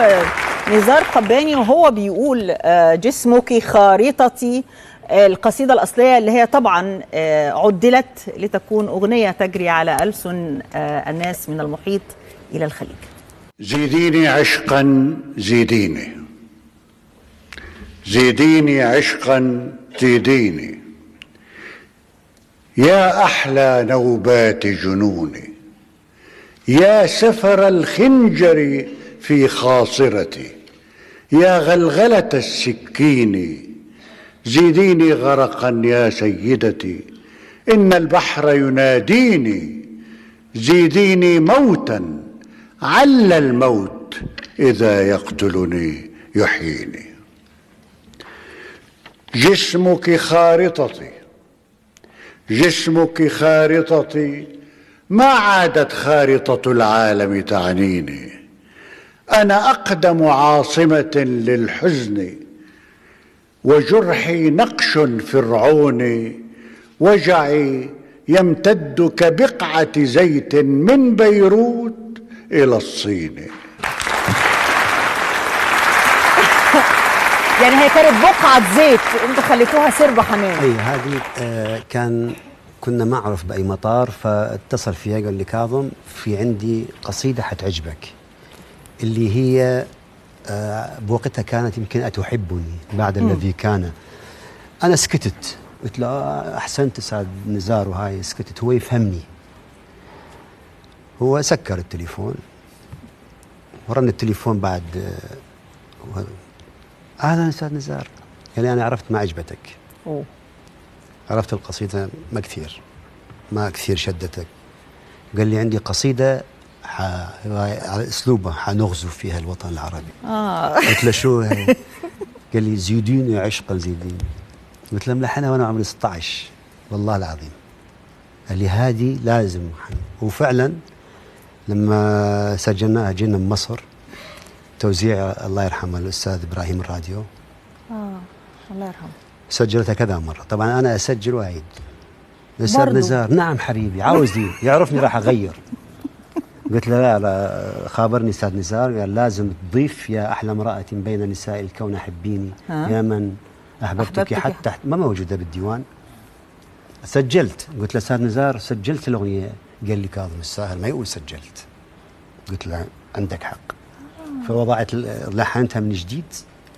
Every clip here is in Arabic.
آه، نزار قباني وهو بيقول آه، جسمك خارطتي آه، القصيدة الأصلية اللي هي طبعا عدلت لتكون أغنية تجري على ألسن الناس من المحيط إلى الخليج. زيديني عشقا زيديني. زيديني عشقا زيديني. يا أحلى نوبات جنوني. يا سفر الخنجر في خاصرتي. يا غلغلة السكين زيديني غرقا يا سيدتي. إن البحر يناديني زيديني موتا. عل الموت إذا يقتلني يحييني. جسمك خارطتي جسمك خارطتي. ما عادت خارطة العالم تعنيني. أنا أقدم عاصمة للحزن وجرحي نقش فرعوني وجعي يمتد كبقعة زيت من بيروت إلى الصين. يعني هي كانت بقعة زيت أنتوا خليتوها سرب حمام إي هذه آه كان كنا ما أعرف بأي مطار فاتصل فيها قال لي كاظم في عندي قصيدة حتعجبك. اللي هي آه بوقتها كانت يمكن أتحبني بعد الذي كان. أنا سكتت. قلت له آه، أحسنت أستاذ نزار وهاي سكتت. هو يفهمني. هو سكر التليفون. ورن التليفون بعد آه، أهلا أستاذ نزار. يعني أنا عرفت ما عجبتك أوه. عرفت القصيدة ما كثير. ما كثير شدتك. قال لي عندي قصيدة ح... على أسلوبه حنغزو فيها الوطن العربي. آه. قلت له شو؟ هي قال لي زيديني عشقا زيديني قلت له ملحنها وأنا عمري 16 والله العظيم. قال لي هذه لازم. وفعلا لما سجلناها جينا من مصر توزيع الله يرحمه الأستاذ إبراهيم الراديو. آه. الله يرحمه. سجلتها كذا مرة. طبعا أنا أسجل وأعيد الأستاذ برضو. نزار نعم حبيبي عاوز دي يعرفني راح أغير. قلت له لا لا خابرني أستاذ نزار. قال لازم تضيف يا أحلى امرأة بين نساء الكون أحبيني. ها؟ يا من أحببتك أحببتك؟ حتى ما موجودة بالديوان. سجلت. قلت له أستاذ نزار سجلت الأغنية. قال لي كاظم الساهر ما يقول سجلت. قلت له عندك حق. فوضعت لحنتها من جديد.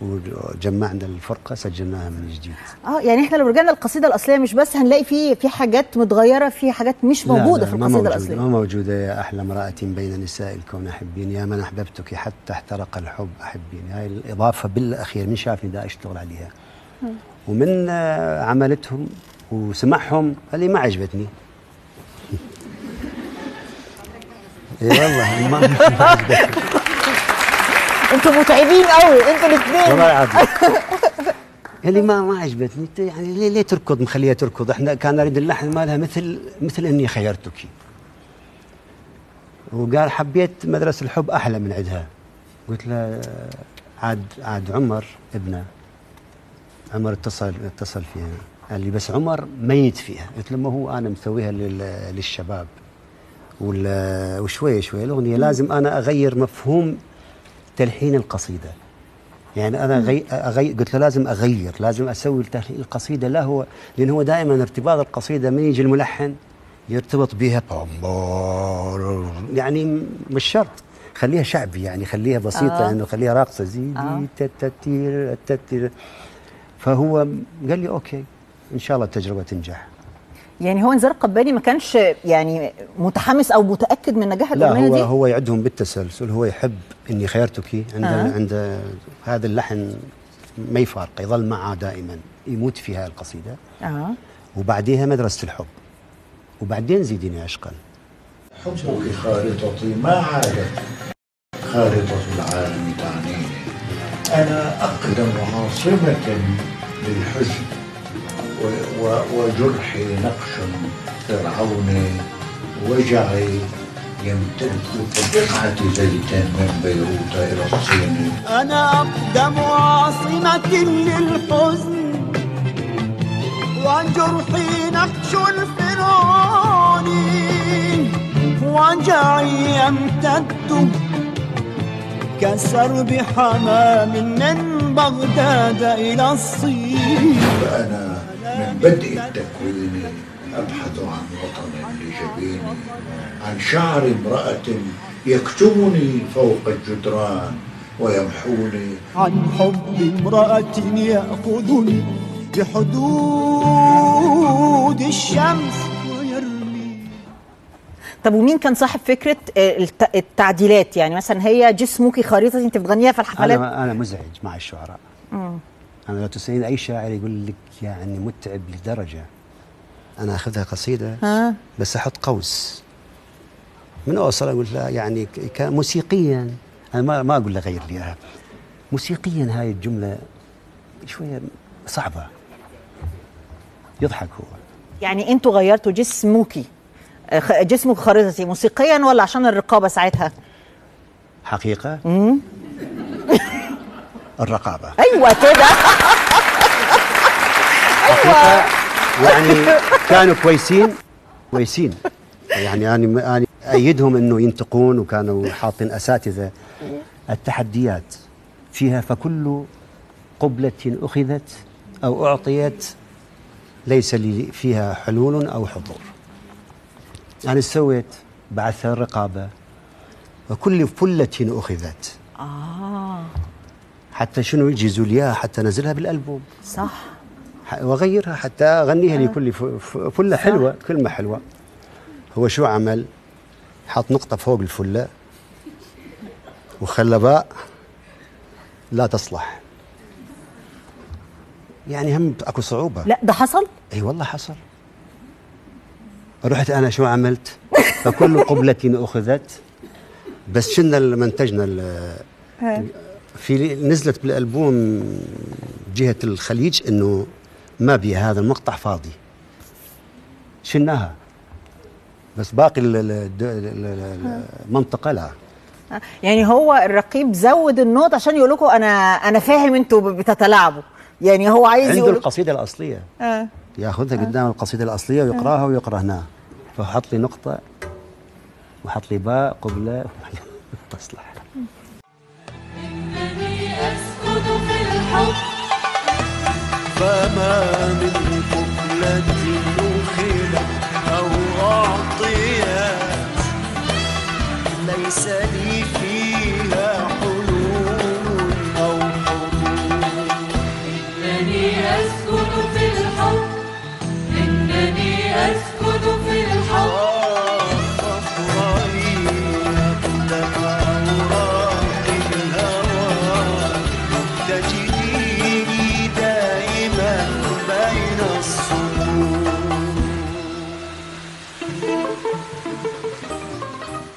وجمعنا الفرقة سجلناها من جديد. آه يعني إحنا لو رجعنا القصيدة الأصلية مش بس هنلاقي في في حاجات متغيرة في حاجات مش لا، موجودة لا، في موجودة الأصلية. ما موجودة يا أحلى امرأة بين نساء الكون أحبين يا من أحببتك حتى احترق الحب أحبين. هاي الإضافة بالأخير من شافني دا أشتغل عليها. ومن آه، عملتهم وسمعهم قال لي ما عجبتني. اي والله ما ما عجبتني. أنتوا متعبين قوي أنتوا الاثنين. والله العظيم قال لي ما ما عجبتني انت يعني ليه ليه تركض؟ مخليها تركض. إحنا كان اريد اللحن مالها مثل مثل اني خيرتك. وقال حبيت مدرسة الحب أحلى من عندها. قلت له عاد عاد عمر ابنه. عمر اتصل اتصل فيها. قال لي بس عمر ميت فيها. قلت له ما هو أنا مسويها لل- للشباب. وال- وشوي شوي الأغنية لازم أنا أغير مفهوم تلحين القصيدة يعني أنا غي... أغي... قلت له لازم أغير لازم أسوي التلحين القصيدة لا هو لأن هو دائما ارتباط القصيدة من يجي الملحن يرتبط بها يعني مش شرط خليها شعبي يعني خليها بسيطة آه. إنه خليها راقصة زيدي آه. آه. تتتير تتتير فهو قال لي أوكي إن شاء الله التجربة تنجح يعني هو نزار قباني ما كانش يعني متحمس أو متاكد من نجاح لا الأغنية هو دي؟ هو يعدهم بالتسلسل. هو يحب إني خيرتك عند آه. آه. عند هذا اللحن ما يفارق يظل معه دائما يموت في هاي القصيدة. آه. وبعديها مدرسة الحب. وبعدين زيديني عشقا. حبك خارطتي ما عادت خارطة العالم تعنيني أنا أقدم عاصمة للحزن. وجرحي نقش فرعوني وجعي يمتد كبقعة زيت من بيروت إلى الصين. أنا أقدم عاصمة للحزن وجرحي نقش فرعوني وجعي يمتد كسرب حمام من بغداد إلى الصين. فأنا من بدء التكوين أبحث عن وطن لجبيني عن شعر امرأة يكتمني فوق الجدران ويمحوني. عن حب امرأة يأخذني بحدود الشمس ويرمي. طب ومين كان صاحب فكرة الت- التعديلات؟ يعني مثلا هي جسمك خريطتي أنت بتغنيها في الحفلات؟ أنا أنا مزعج مع الشعراء. أنا لو تسألين أي شاعر يقول لك يعني متعب لدرجة أنا أخذها قصيدة ها. بس أحط قوس. من اوصل أقول لا يعني موسيقيا. أنا ما ما أقول له غير لي. اياها موسيقيا هاي الجملة شوية صعبة. يضحك هو. يعني أنتوا غيرتوا جسمك آه، جسمك خريطتي موسيقيا ولا عشان الرقابة ساعتها؟ حقيقة؟ الرقابة. أيوه كده حقيقة يعني كانوا كويسين كويسين. يعني أنا أنا أيدهم إنه ينتقون وكانوا حاطين أساتذة. التحديات فيها فكل قبلة أخذت أو أعطيت ليس لي فيها حلول أو حضور. يعني سويت بعثها الرقابة وكل فلة أخذت. آه. حتى شنو يجيزوا لي إياها حتى أنزلها بالألبوم. صح. وأغيرها حتى أغنيها لكل ف- ف- فلة حلوة كلمة حلوة. هو شو عمل؟ حط نقطة فوق الفلة وخلى باء لا تصلح. يعني هم أكو صعوبة. لا ده حصل؟ إي والله حصل. رحت أنا شو عملت؟ فكل قبلة أخذت بس شلنا منتجنا ال- في نزلت بالألبوم جهة الخليج إنه ما بي هذا المقطع فاضي. شلناها بس باقي المنطقة لا يعني هو الرقيب زود النوت عشان يقول لكم أنا أنا فاهم إنتوا بتتلاعبوا. يعني هو عايز عنده يقول القصيدة الأصلية. آه. يأخذها قدام القصيدة الأصلية ويقراها ويقرا هنا فحط لي نقطة وحط لي باء قبله تصلح الحب فما من قبلة أخذت أو أعطيت. ليس لي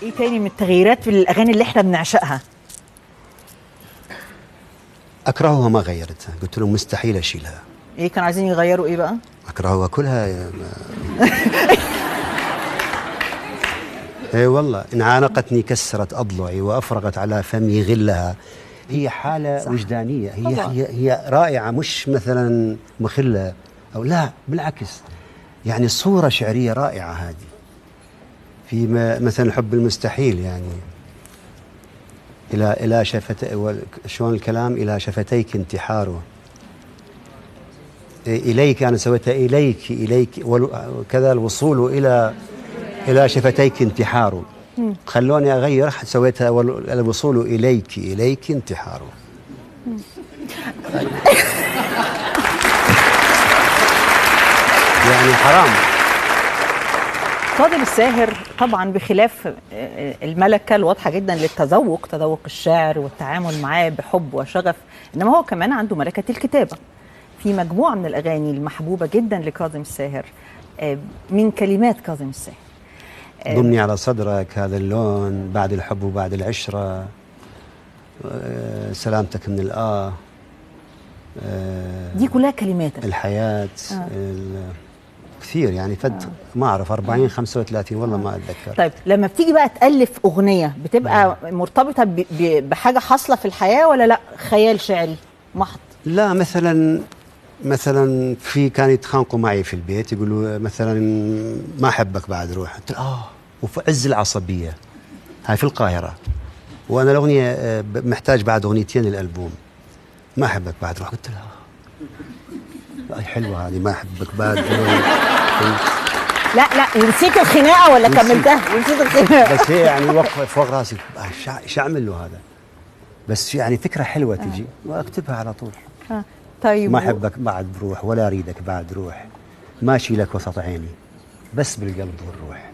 إيه تاني من التغييرات في الأغاني اللي إحنا بنعشقها؟ أكرهها ما غيرتها. قلت له مستحيل أشيلها. إيه كانوا عايزين يغيروا إيه بقى؟ أكرهها كلها يا ما- اي والله إن عانقتني كسرت أضلعي وأفرغت على فمي غلها. هي حالة صح. وجدانية. هي طبعا. هي هي رائعة مش مثلا مخلة أو لا بالعكس. يعني صورة شعرية رائعة هذه. في ما- مثلا حب المستحيل يعني. إلى إلى شفت شلون الكلام؟ إلى شفتيك انتحاره. إليك أنا سويتها إليك إليك وكذا الوصول إلى إلى شفتيك انتحار خلوني أغير سويتها ول- الوصول إليك إليك انتحار يعني حرام. فاضل الساهر طبعا بخلاف آه، الملكة الواضحة جدا للتذوق تذوق الشعر والتعامل معاه بحب وشغف إنما هو كمان عنده ملكة الكتابة. في مجموعة من الأغاني المحبوبة جدا لكاظم الساهر آه، من كلمات كاظم الساهر. ضمني على صدرك هذا اللون بعد الحب وبعد العشرة آه، سلامتك من الآه آه، دي كلها كلماتك الحياة ال- كثير يعني فد ما أعرف 40 35 والله ما أتذكر. طيب لما بتيجي بقى تألف أغنية بتبقى مرتبطة ب- ب- بحاجة حاصلة في الحياة ولا لأ؟ خيال شعري محض. لا مثلا مثلا في كانوا يتخانقوا معي في البيت يقولوا مثلا ما أحبك بعد روح قلت آه وفي عز العصبية. هاي في القاهرة. وأنا الأغنية آه، محتاج بعد أغنيتين للالبوم ما أحبك بعد روح قلت لها آه، حلوة هذه ما أحبك بعد. لا لا نسيت الخناقة ولا. كملتها؟ نسيت الخناقة. بس هي يعني وقفه فوق راسي. آه، شو اعمل له هذا. بس يعني فكرة حلوة تجي واكتبها على طول. آه. طيب. ما أحبك بعد بروح ولا أريدك بعد روح. ما اشيلك وسط عيني. بس بالقلب والروح.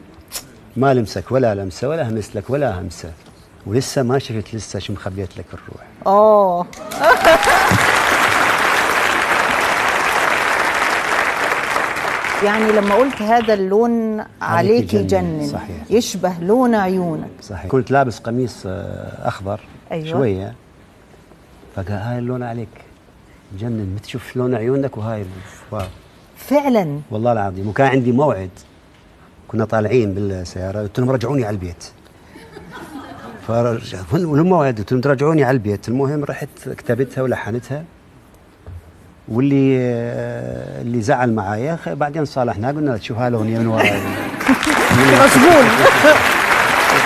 ما لمسك ولا لمسة ولا همس لك ولا همسة. ولسه ما شفت لسه شو مخبيت لك الروح. آه يعني لما قلت هذا اللون عليك يجنن. صحيح. يشبه لون عيونك. صحيح. كنت لابس قميص آه، أخضر أيوة. شوية فقال هاي اللون عليك جنن بتشوف لون عيونك وهاي واو. فعلا. والله العظيم. وكان عندي موعد. كنا طالعين بالسيارة قلت لهم رجعوني على البيت. فرجع والموعد قلت لهم ترجعوني على البيت. المهم رحت كتبتها ولحنتها. واللي آه، اللي زعل معايا بعدين صالحنا قلنا شوف هاي الاغنيه من وراي؟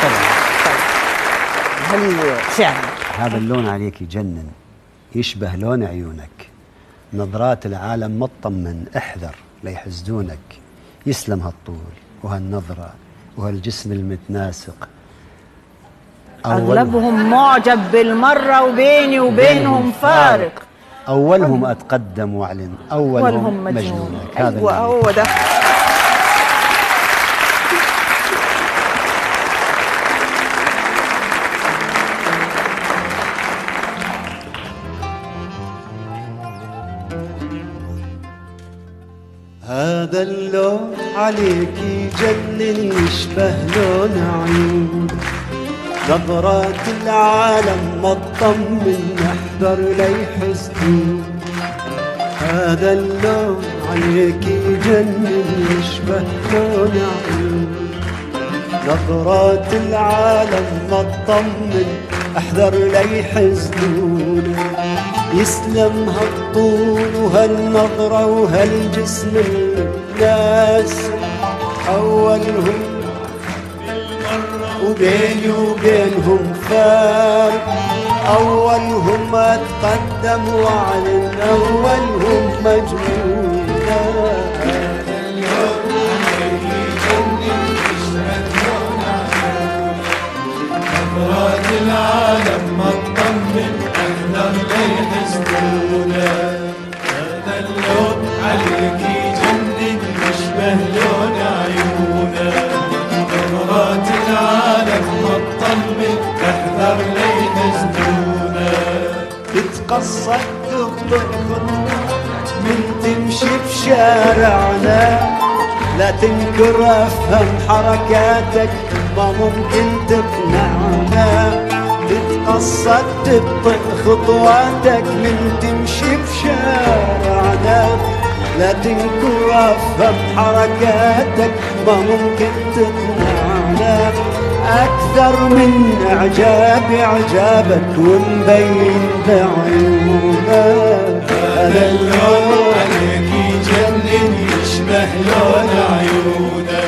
طبعا هل شعر هذا اللون عليك يجنن يشبه لون عيونك. نظرات العالم ما تطمن احذر ليحسدونك يسلم هالطول وهالنظرة وهالجسم المتناسق. أغلبهم معجب بالمرة وبيني وبينهم فارق. أولهم أتقدم وأعلن. أولهم, مجنونك هذا اللي- هو ده هذا اللون عليك يجنن يشبه لون عيون. نظرات العالم ما تطمن احذر ليحسدون هذا اللون عليك يجنن يشبه لون عيون. نظرات العالم ما تطمن أحذر ليحزنون. يسلم هالطول وهالنظرة وهالجسم الناس أولهم وبيني وبينهم فارق أولهم أتقدم وأعلن أولهم مجنون. مرات العالم ما تطمن احذر ليحسدونا هذا اللون عليك. تطمن احذر ليحسدونا تتقصد تطلق من تمشي بشارعنا لا تنكر افهم حركاتك ما ممكن تقنعنا تتقصد تبطئ خطواتك من تمشي بشارعنا لا تنكر افهم حركاتك ما ممكن تقنعنا. أكثر من إعجاب إعجابك ومبين بعيونك هذا اللون عليك يجنن يشبه لون عيونا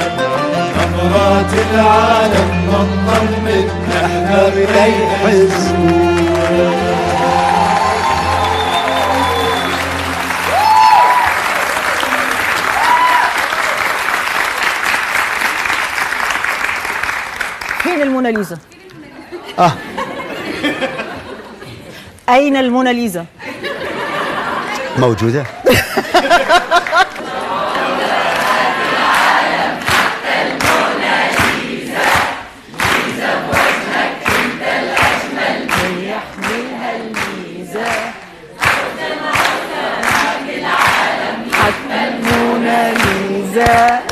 نظرات العالم تطمن احذر ليحزنون فين الموناليزا. آه. أين الموناليزا؟ موجودة. الموناليزا؟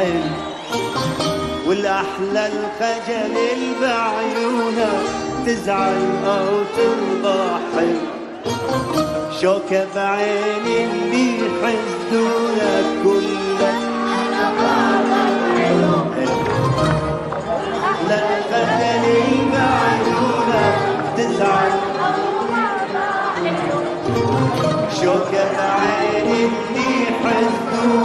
الحلم والأحلى الخجل اللي تزعل أو ترضى حلم. شوكة بعين اللي حزنونك كل أنا بابا العيون أحلى الخجل اللي تزعل. شوكة بعين اللي حزنونك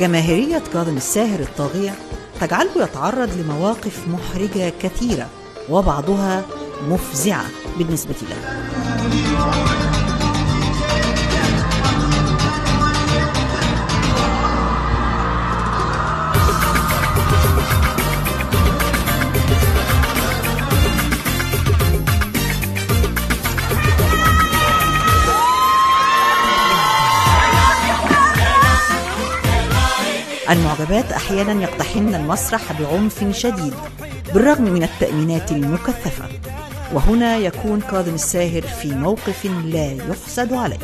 جماهيرية كاظم الساهر الطاغية تجعله يتعرض لمواقف محرجة كثيرة وبعضها مفزعة بالنسبة له المعجبات أحيانا يقتحمن المسرح بعنف شديد بالرغم من التأمينات المكثفة. وهنا يكون كاظم الساهر في موقف لا يحسد عليه.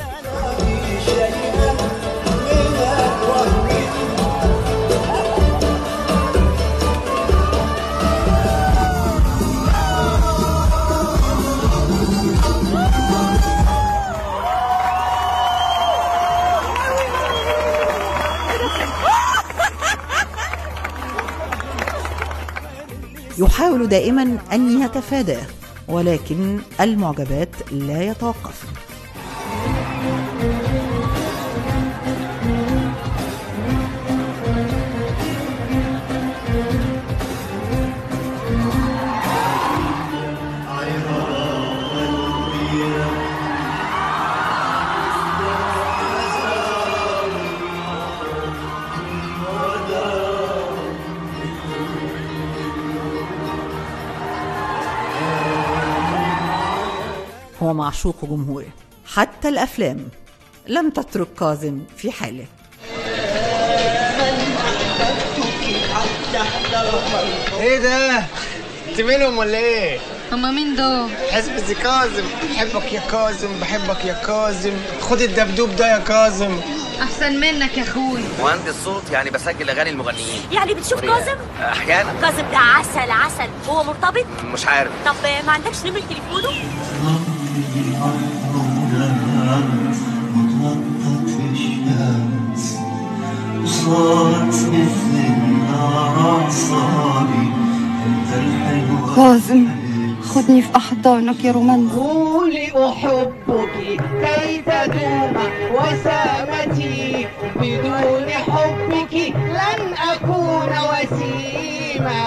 دائما ان يتفاداه ولكن المعجبات لا يتوقفن هو معشوق جمهوره حتى الأفلام لم تترك كاظم في حاله إيه ده؟ أنت منهم ولا إيه؟ هما مين دول؟ حسبي كاظم بحبك يا كاظم بحبك يا كاظم خد الدبدوب ده يا كاظم أحسن منك يا أخوي مهندس صوت يعني بسجل أغاني المغنيين يعني بتشوف كاظم؟ أحيانا كاظم ده عسل عسل هو مرتبط؟ مش عارف طب ما عندكش نمرة تليفونه؟ وتوقفت الشمس وصارت مثل أنت خدني في احضانك يا رومانس قولي أحبك كي تدوم وسامتي؟ بدون حبك لن أكون وسيما.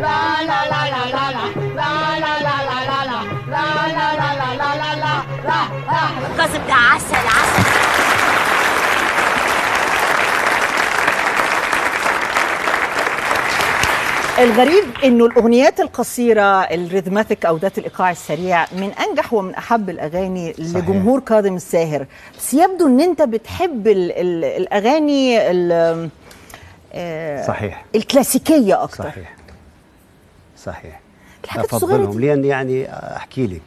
لا لا لا لا لا كاظم ده عسل عسل. الغريب إنه الأغنيات القصيرة الريثماتيك أو ذات الإيقاع السريع من أنجح ومن أحب الأغاني صحيح. لجمهور كاظم الساهر. بس يبدو إن أنت بتحب ال ال الأغاني ال آه، صحيح. الكلاسيكية أكتر. صحيح. صحيح. الحاجات الصغيرة افضلهم لأن يعني أحكي لك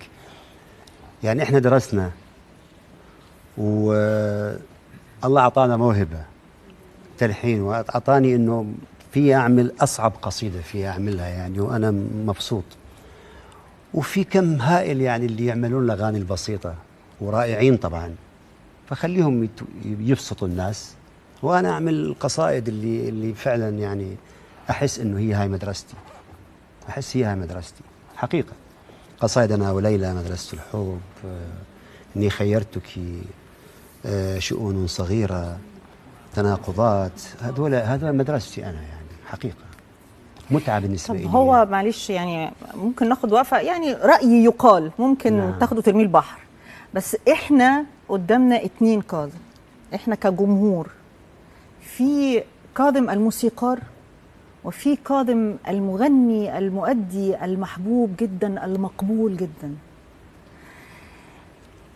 يعني إحنا درسنا والله أعطانا موهبة تلحين وأعطاني إنه في أعمل أصعب قصيدة في أعملها يعني وأنا مبسوط. وفي كم هائل يعني اللي يعملون الأغاني البسيطة ورائعين طبعا. فخليهم يبسطوا الناس وأنا أعمل القصائد اللي اللي فعلا يعني أحس إنه هي هاي مدرستي. أحس هي هاي مدرستي حقيقة. قصائد أنا وليلى مدرسة الحب إني خيرتك. شؤون صغيرة تناقضات هذول هذول مدرستي أنا يعني حقيقة متعة بالنسبة لي هو معلش يعني ممكن ناخد وقفه يعني رأي يقال ممكن نعم. نعم. تاخدوا ترمي البحر بس إحنا قدامنا اتنين كاظم إحنا كجمهور في كاظم الموسيقار وفي كاظم المغني المؤدي المحبوب جدا المقبول جدا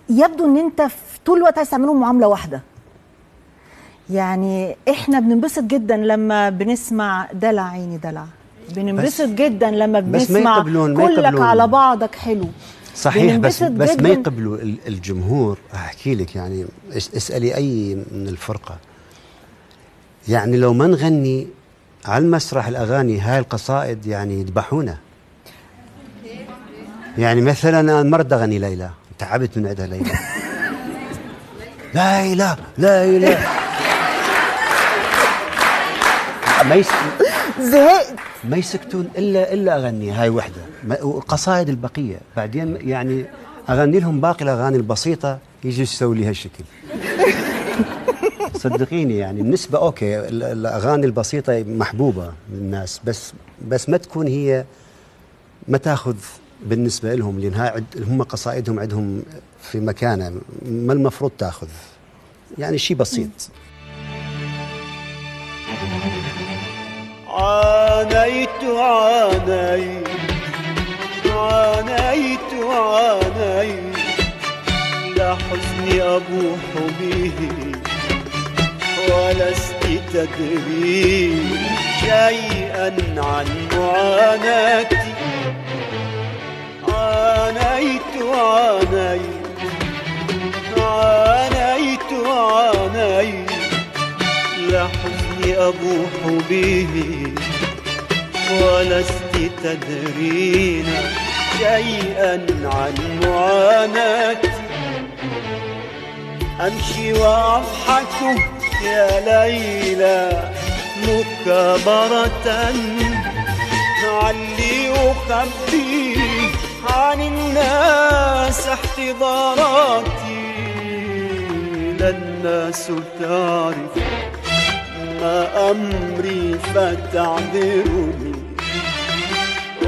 يبدو إن أنت في طول الوقت عايز تعملهم معاملة واحدة. يعني إحنا بننبسط جدا لما بنسمع دلع عيني دلع. بننبسط جدا لما بنسمع كلك. على بعضك حلو. صحيح بس بس ما. يقبلوا ال- الجمهور. أحكي لك يعني اس- اسألي أي من الفرقة. يعني لو ما نغني على المسرح الأغاني هاي القصائد يعني يذبحونا. يعني مثلا أنا مرة أغني ليلى. تعبت من عندها ليلى. ليلى ليلى. ما يس... زهقت. ما يسكتون إلا إلا أغني هاي وحدة. والقصائد البقية. بعدين يعني أغني لهم باقي الأغاني البسيطة يجي يسوي لي هالشكل. صدقيني يعني النسبة أوكي ال- الأغاني البسيطة محبوبة للناس بس بس ما تكون هي ما تاخذ بالنسبة لهم لأن هاي عد- هم قصائدهم عندهم في مكانة ما المفروض تأخذ؟ يعني شيء بسيط. عانيت عانيت عانيت عانيت. لا حزني أبوح به ولست تدري شيئا عن معاناتي. عانيت عانيت عانيت عانيت لا حزني أبوح به ولست تدرين شيئا عن معاناتي أمشي وأضحك يا ليلى مكابرة لعلي أخبي عن الناس احتضاراتي لا الناس تعرف ما أمري فتعذرني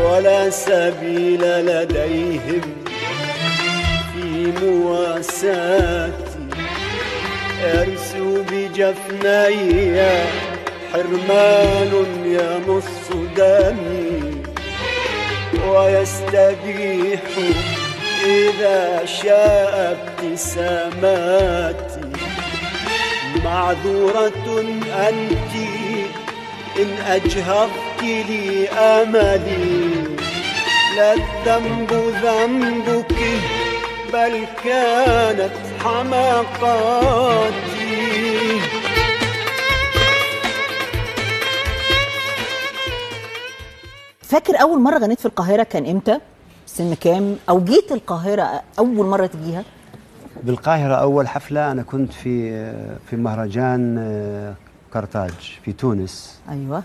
ولا سبيل لديهم في مواساتي. أرسو بجفني حرمان يمص دمي ويستبيح إذا شاء ابتساماتي. معذورة أنت إن أجهضت لي أملي لا الذنب ذنبك بل كانت حماقاتي. فاكر أول مرة غنيت في القاهرة كان إمتى؟ سن كام؟ أو جيت القاهرة أول مرة تجيها؟ بالقاهرة أول حفلة أنا كنت في في مهرجان آه، قرطاج في تونس. أيوه.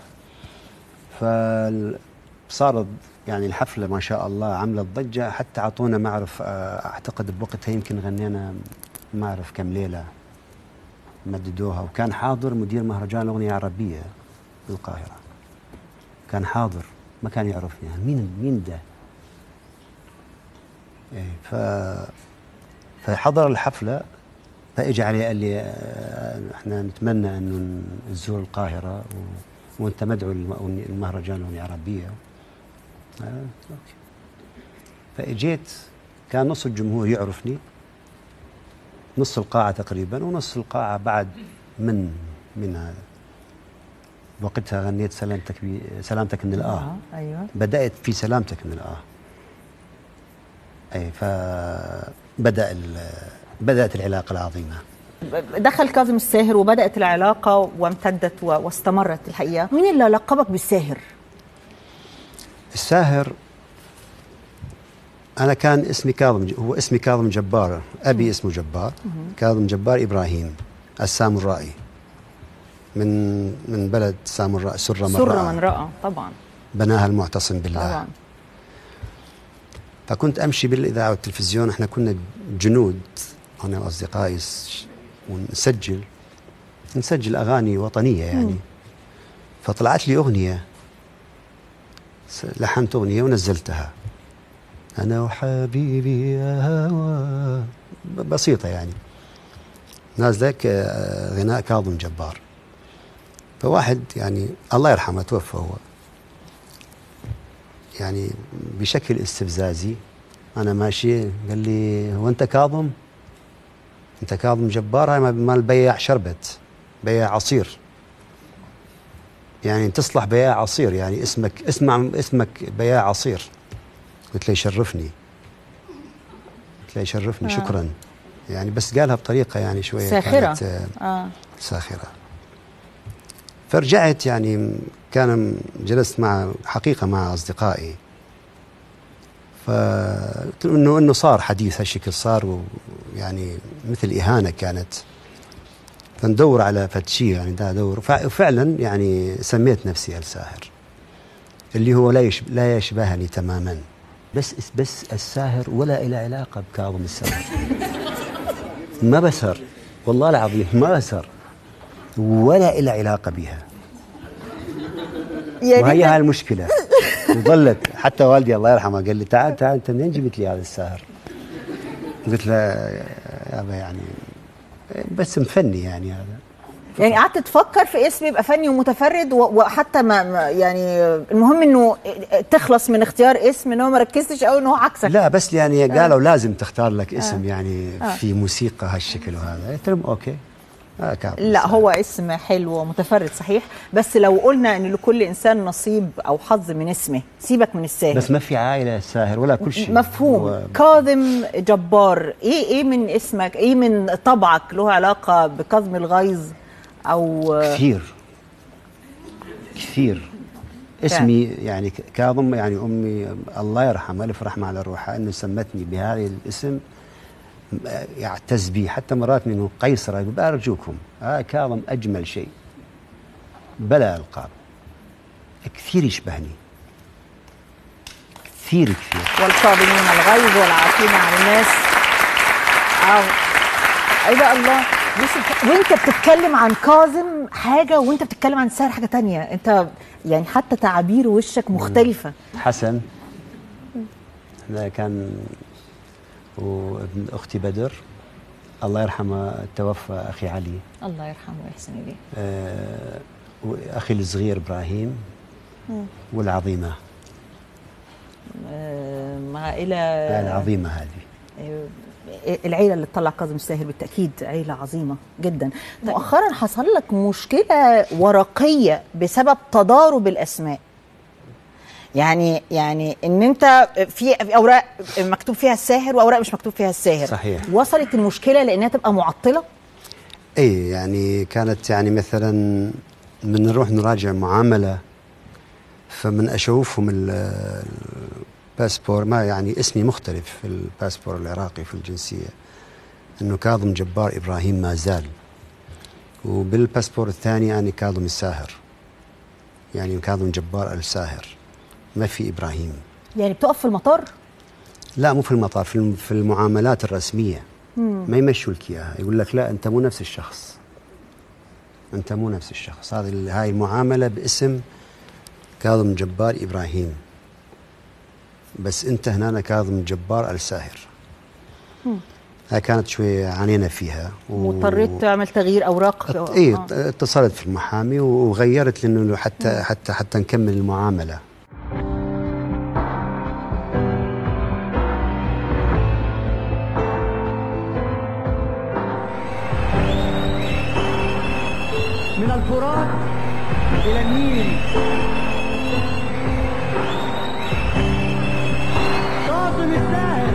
فصارت يعني الحفلة ما شاء الله عملت ضجة حتى أعطونا ما أعرف آه، أعتقد بوقتها يمكن غنينا ما أعرف كم ليلة مددوها وكان حاضر مدير مهرجان أغنية عربية بالقاهرة. كان حاضر. ما كان يعرفني يعني. مين مين ده؟ إيه ف فحضر الحفلة فاجى علي قال لي آه، إحنا نتمنى انه نزور القاهرة و... وأنت مدعو الم- المهرجان العربية آه، أوكي. فإجيت كان نص الجمهور يعرفني نص القاعة تقريبا ونص القاعة بعد من من هذا. وقتها غنيت سلامتك بي سلامتك من الآه. أيوه. بدأت في سلامتك من الآه. أي فبدأ بدأت العلاقة العظيمة. دخل كاظم الساهر وبدأت العلاقة وامتدت واستمرت الحقيقة. مين اللي لقبك بالساهر؟ الساهر أنا كان اسمي كاظم هو اسمي كاظم جبار أبي اسمه جبار كاظم جبار إبراهيم السامرائي من من بلد سامراء سرة من سر رأى من رأى طبعا. بناها المعتصم بالله. طبعا. فكنت أمشي بالإذاعة والتلفزيون. إحنا كنا جنود أنا وأصدقائي س- ونسجل. نسجل أغاني وطنية يعني. مم. فطلعت لي أغنية. س- لحنت أغنية ونزلتها. أنا وحبيبي يا هوا ب- بسيطة يعني. نازله ك- غناء كاظم جبار. فواحد يعني الله يرحمه توفى هو. يعني بشكل استفزازي أنا ماشي قال لي هو أنت كاظم؟ أنت كاظم جبار؟ هاي مال بياع شربت بياع عصير. يعني تصلح بياع عصير يعني اسمك اسمع اسمك بياع عصير. قلت له يشرفني. قلت له يشرفني آه. شكرا. يعني بس قالها بطريقة يعني شوية ساخرة. كانت آه، آه. ساخرة. فرجعت يعني كان جلست مع حقيقة مع أصدقائي. فقلت إنه إنه صار حديث هالشكل صار ويعني مثل إهانة كانت. فندور على فد شيء يعني ادور وفع- وفعلا يعني سميت نفسي الساهر اللي هو لا يشب لا يشبهني تماما. بس بس الساهر ولا له علاقة بكاظم الساهر ما بسهر والله العظيم ما بسهر. ولا إلى علاقة بها. يعني وهي أنت- هاي المشكلة. وظلت. حتى والدي الله يرحمه قال لي تعال تعال أنت منين جبت لي هذا الساهر؟ قلت له يا أبا يعني بس مفني يعني هذا. يعني قعدت تفكر في اسم يبقى فني ومتفرد وحتى ما يعني المهم إنه تخلص من اختيار اسم ان هو ما ركزتش قوي ان هو عكسك. لا بس يعني قالوا لازم تختار لك اسم آه. يعني آه. في موسيقى هالشكل وهذا. قلت لهم أوكي. آه لا هو اسم حلو ومتفرد صحيح بس لو قلنا إن لكل إنسان نصيب أو حظ من اسمه سيبك من الساهر. بس ما في عائلة ساهر ولا كل شيء. مفهوم. هو- كاظم جبار إيه إيه من اسمك؟ إيه من طبعك له علاقة بكظم الغيظ أو كثير. كثير. اسمي يعني كاظم يعني أمي الله يرحمها ألف رحمة على روحها إنه سمتني بهذا الاسم. آه، يعتز بي حتى مرات منه قيصر يقول ارجوكم آه كاظم أجمل شيء. بلا القاب. كثير يشبهني. كثير كثير. والقابلين الغيظ والعافين عن الناس. أو ده الله بص وانت بتتكلم عن كاظم حاجة وانت بتتكلم عن ساهر حاجة تانية انت يعني حتى تعابير وشك مختلفة. حسن. هذا كان وابن أختي بدر. الله يرحمه توفى أخي علي. الله يرحمه ويحسن إليه. آه، وأخي الصغير إبراهيم. مم. والعظيمة. آه، عائله العظيمة هذه. آه، العيلة اللي تطلع كاظم الساهر بالتأكيد عيلة عظيمة جدا. مؤخرا حصل لك مشكلة ورقية بسبب تضارب الأسماء. يعني يعني إن أنت في أوراق مكتوب فيها الساهر وأوراق مش مكتوب فيها الساهر. صحيح. وصلت المشكلة لإنها تبقى معطلة؟ اي يعني كانت يعني مثلا من نروح نراجع معاملة فمن أشوفهم ال- الباسبور ما يعني اسمي مختلف في الباسبور العراقي في الجنسية. إنه كاظم جبار إبراهيم ما زال. وبالباسبور الثاني أنا كاظم الساهر. يعني كاظم جبار الساهر. ما في إبراهيم. يعني بتقف في المطار؟ لا مو في المطار في الم- في المعاملات الرسمية. مم. ما يمشوا لك إياها. يقول لك لا أنت مو نفس الشخص. أنت مو نفس الشخص. هذه هاي المعاملة باسم كاظم جبار إبراهيم. بس أنت هنا كاظم جبار الساهر. مم. هاي كانت شوي عانينا فيها. و... واضطريت تعمل تغيير أوراق؟ اي. اتصلت في المحامي وغيرت لأنه حتى حتى حتى نكمل المعاملة. إلى النيل. كاظم الساهر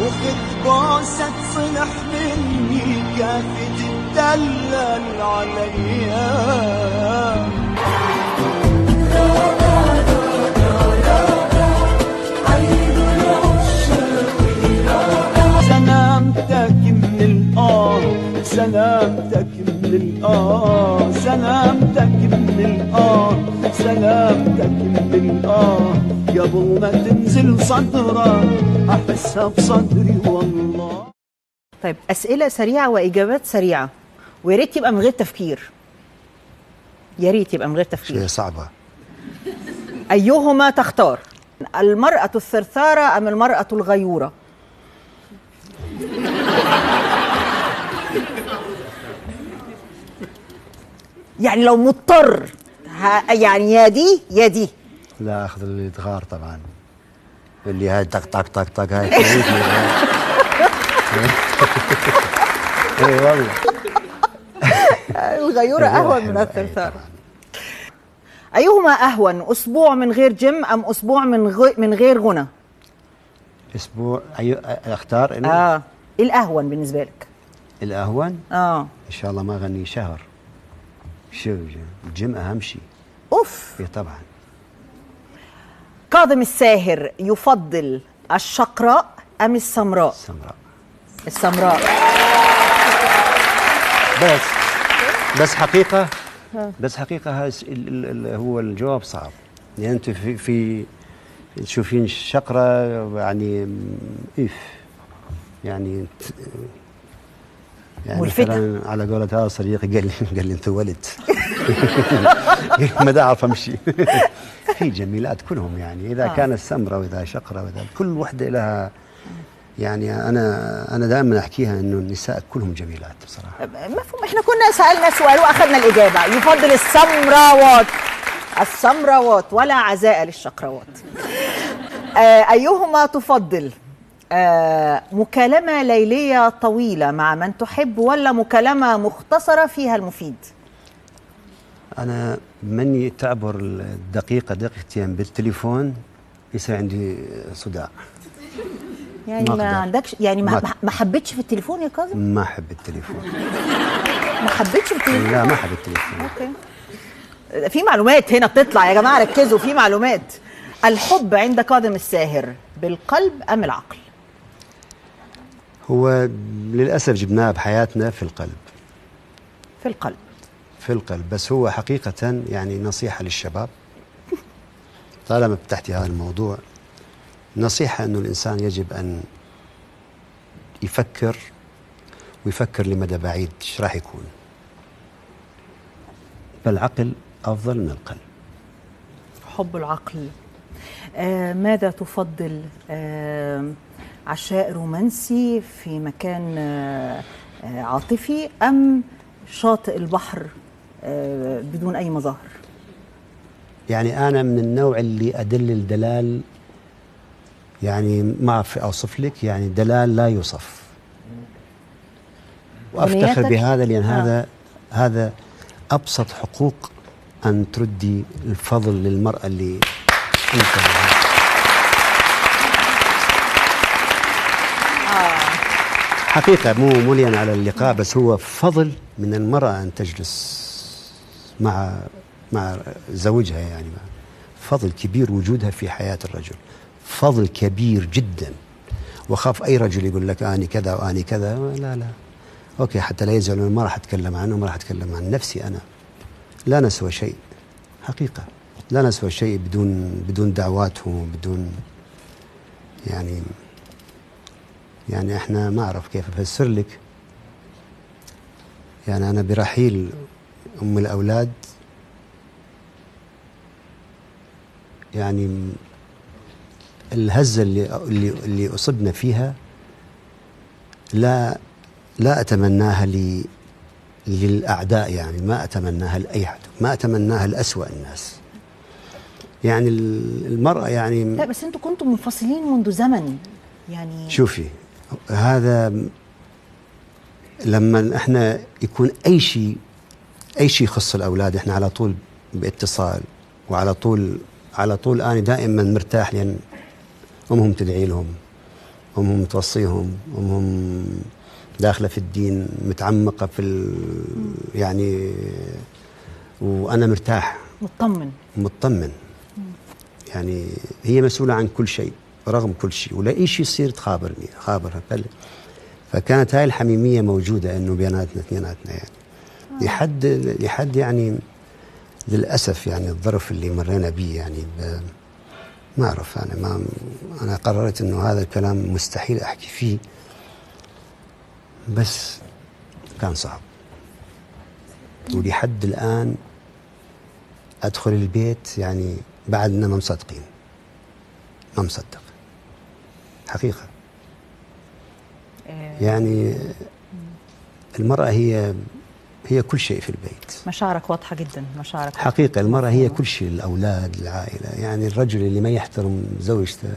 وخذ بوسة صلح مني كافة تدلل عليا سلامتك من الآه سلامتك من الآه سلامتك من الآه قبل ما تنزل صدره أحسها بصدري والله. طيب أسئلة سريعة وإجابات سريعة. ويا ريت يبقى من غير تفكير. يا ريت يبقى من غير تفكير. شوية صعبة. أيهما تختار؟ المرأة الثرثارة أم المرأة الغيورة؟ يعني لو مضطر ها- يعني يا دي يا دي لا أخذ الإدغار طبعا. اللي هاي طق طق طق طق هاي. اي والله. الغيوره أهون من الثرثاره أيهما أهون؟ أسبوع من غير جيم أم أسبوع من غي من غير غنى؟ أسبوع أي... أختار إنه؟ آه. إيه الأهون بالنسبة لك. الأهون؟ آه. إن شاء الله ما أغني شهر. شو الجيم أهم شيء. أوف. إيه طبعا. كاظم الساهر يفضل الشقراء أم السمراء؟ السمراء. السمراء. بس. بس حقيقة بس حقيقة هو الجواب صعب. يعني انت في في تشوفين شقره يعني اف يعني يعني. مثلا على قولة هذا صديقي قال لي قال لي أنت ولد. ما اعرف امشي في جميلات كلهم يعني. إذا آه. كانت سمرة وإذا شقرة وإذا كل وحدة لها يعني أنا أنا دائما أحكيها إنه النساء كلهم جميلات بصراحة. مفهوم. إحنا كنا سألنا سؤال وأخذنا الإجابة. يفضل السمراوات السمراوات ولا عزاء للشقراوات آه أيهما تفضل؟ آه مكالمة ليلية طويلة مع من تحب ولا مكالمة مختصرة فيها المفيد؟ أنا من تعبر الدقيقة دقيقتين بالتليفون يصير عندي صداع. يعني ما ما. عندكش يعني ما, ما- حبيتش في التليفون يا كاظم؟ ما أحب التليفون. ما حبيتش في التليفون؟ لا ما أحب التليفون. أوكي. في معلومات هنا بتطلع يا جماعة ركزوا في معلومات. الحب عند كاظم الساهر بالقلب أم العقل؟ هو للأسف جبناه بحياتنا في القلب. في القلب. في القلب. بس هو حقيقة يعني نصيحة للشباب. طالما فتحتي هذا الموضوع نصيحة إنه الإنسان يجب أن يفكر ويفكر لمدى بعيد إيش راح يكون. فالعقل أفضل من القلب. حب العقل. آه ماذا تفضل؟ آه عشاء رومانسي في مكان آه آه عاطفي أم شاطئ البحر آه بدون أي مظاهر يعني أنا من النوع اللي ادلل دلال يعني ما اعرف أوصف لك يعني دلال لا يوصف وأفتخر أمنياتك؟ بهذا لأن آه. هذا هذا أبسط حقوق أن تردي الفضل للمرأة اللي أنت حقيقة مو مو لي أنا على اللقاء بس هو فضل من المرأة أن تجلس مع مع زوجها يعني. فضل كبير وجودها في حياة الرجل. فضل كبير جدا. وخاف أي رجل يقول لك أني كذا وأني كذا. لا لا. أوكي حتى لا يزعلون ما راح أتكلم عنه ما راح أتكلم عن نفسي أنا. لا نسوى شيء. حقيقة. لا نسوى شيء بدون بدون دعواتهم بدون يعني يعني إحنا ما أعرف كيف أفسر لك. يعني أنا برحيل أم الأولاد. يعني الهزة اللي اللي اللي أصبنا فيها لا لا أتمناها لي للأعداء يعني ما أتمناها لأي احد ما أتمناها لأسوأ الناس. يعني ال- المرأة يعني لا بس أنتوا كنتوا منفصلين منذ زمن. يعني شوفي هذا لما إحنا يكون أي شيء أي شيء يخص الأولاد إحنا على طول باتصال وعلى طول على طول أنا دائما مرتاح لأن أمهم تدعي لهم أمهم توصيهم أمهم داخلة في الدين متعمقة في ال يعني وأنا مرتاح. مطمن. مطمن. يعني هي مسؤولة عن كل شيء. رغم كل شيء ولا شيء يصير تخابرني خابرها فكانت هاي الحميمية موجودة إنه بيناتنا اثنيناتنا يعني. لحد لحد يعني للأسف يعني الظرف اللي مرينا به يعني ما أعرف أنا ما أنا قررت إنه هذا الكلام مستحيل أحكي فيه. بس كان صعب. ولحد الآن أدخل البيت يعني بعدنا ما مصدقين. ما مصدق. حقيقة. يعني المرأة هي هي كل شيء في البيت. مشاعرك واضحة جدا مشاعرك حقيقة المرأة هي كل شيء الأولاد العائلة. يعني الرجل اللي ما يحترم زوجته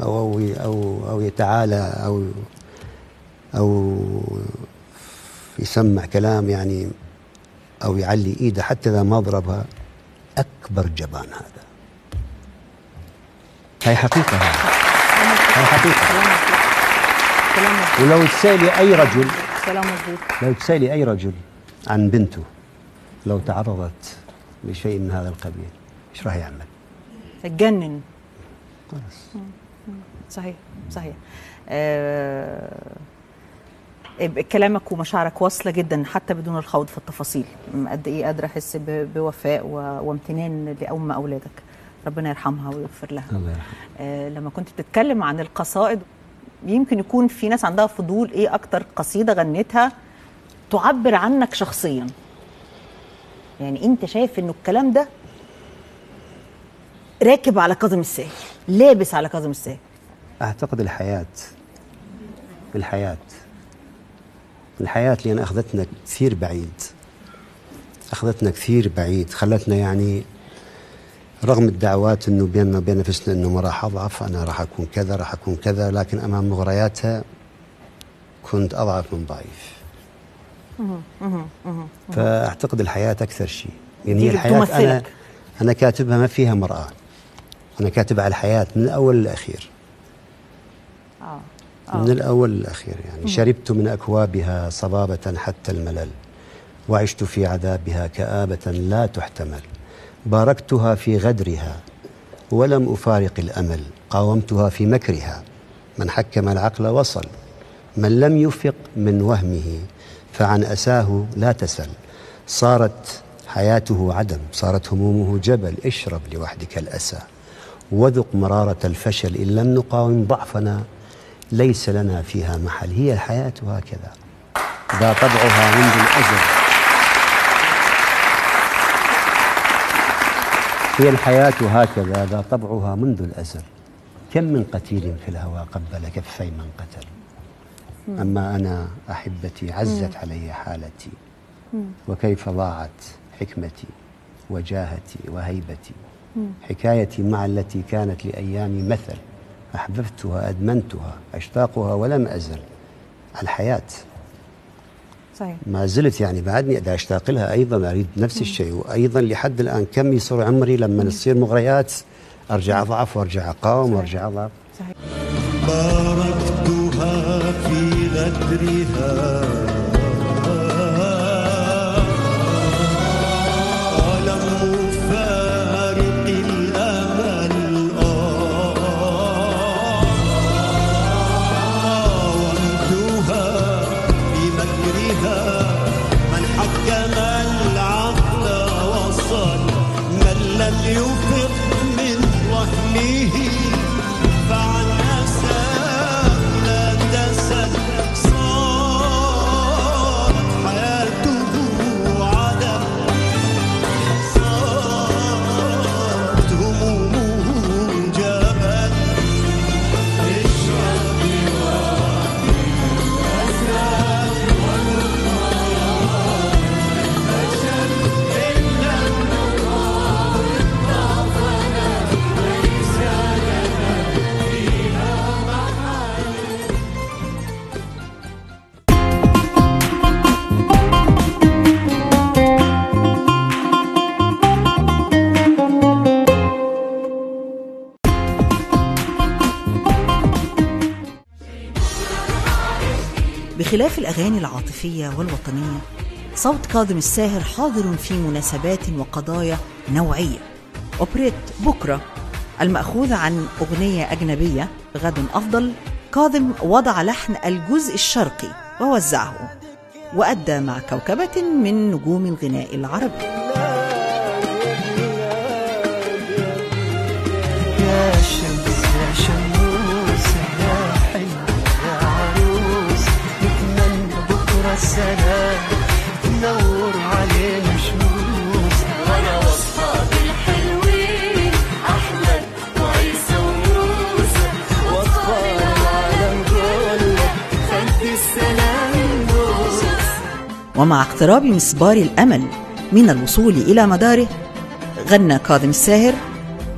أو أو أو, أو يتعالى أو أو يسمع كلام يعني أو يعلي إيده حتى إذا ما ضربها أكبر جبان هذا. هاي حقيقة هاي. هاي حقيقة كلام مظبوط ولو تسألي أي رجل لو تسألي أي رجل عن بنته لو تعرضت لشيء من هذا القبيل إيش راح يعمل؟ تجنن. خلاص. صحيح صحيح. آه كلامك ومشاعرك واصلة جدا حتى بدون الخوض في التفاصيل. قد إيه قادرة أحس بوفاء وامتنان لأم أولادك؟ ربنا يرحمها ويغفر لها. الله آه لما كنت بتتكلم عن القصائد يمكن يكون في ناس عندها فضول إيه أكتر قصيدة غنيتها تعبر عنك شخصيا. يعني أنت شايف إنه الكلام ده راكب على كاظم الساهر لابس على كاظم الساهر. أعتقد الحياة الحياة الحياة لأن أخذتنا كثير بعيد أخذتنا كثير بعيد خلتنا يعني رغم الدعوات إنه بيننا وبين نفسنا إنه ما راح أضعف أنا راح أكون كذا راح أكون كذا لكن أمام مغرياتها كنت أضعف من ضعيف. فأعتقد الحياة أكثر شيء. يعني هي الحياة أنا بتمثلك. أنا كاتبها ما فيها مرآة. أنا كاتب على الحياة من الأول للأخير. آه. من الأول للأخير يعني شربت من أكوابها صبابة حتى الملل وعشت في عذابها كآبة لا تحتمل. باركتها في غدرها ولم أفارق الأمل قاومتها في مكرها. من حكم العقل وصل من لم يفق من وهمه فعن أساه لا تسل. صارت حياته عدم صارت همومه جبل اشرب لوحدك الأسى. وذق مرارة الفشل إن لم نقاوم ضعفنا ليس لنا فيها محل هي الحياة هكذا. ذا طبعها منذ الأزل. هي الحياة هكذا ذا طبعها منذ الأزل. كم من قتيل في الهوى قبل كفي من قتل؟ أما أنا أحبتي عزت علي حالتي. وكيف ضاعت حكمتي وجاهتي وهيبتي؟ حكايتي مع التي كانت لأيامي مثل. أحببتها أدمنتها أشتاقها ولم أزل. الحياة صحيح. ما زلت يعني بعدني أدا أشتاق لها أيضا أريد نفس الشيء وأيضا لحد الآن كم يصير عمري لما تصير مغريات؟ أرجع أضعف وأرجع أقاوم وأرجع أضعف. باركتها في غدرها بخلاف الأغاني العاطفية والوطنية صوت كاظم الساهر حاضر في مناسبات وقضايا نوعية. أوبريت بكرة المأخوذة عن أغنية أجنبية غد أفضل كاظم وضع لحن الجزء الشرقي ووزعه وأدى مع كوكبة من نجوم الغناء العربي. ومع اقتراب مسبار الأمل من الوصول إلى مداره غنى كاظم الساهر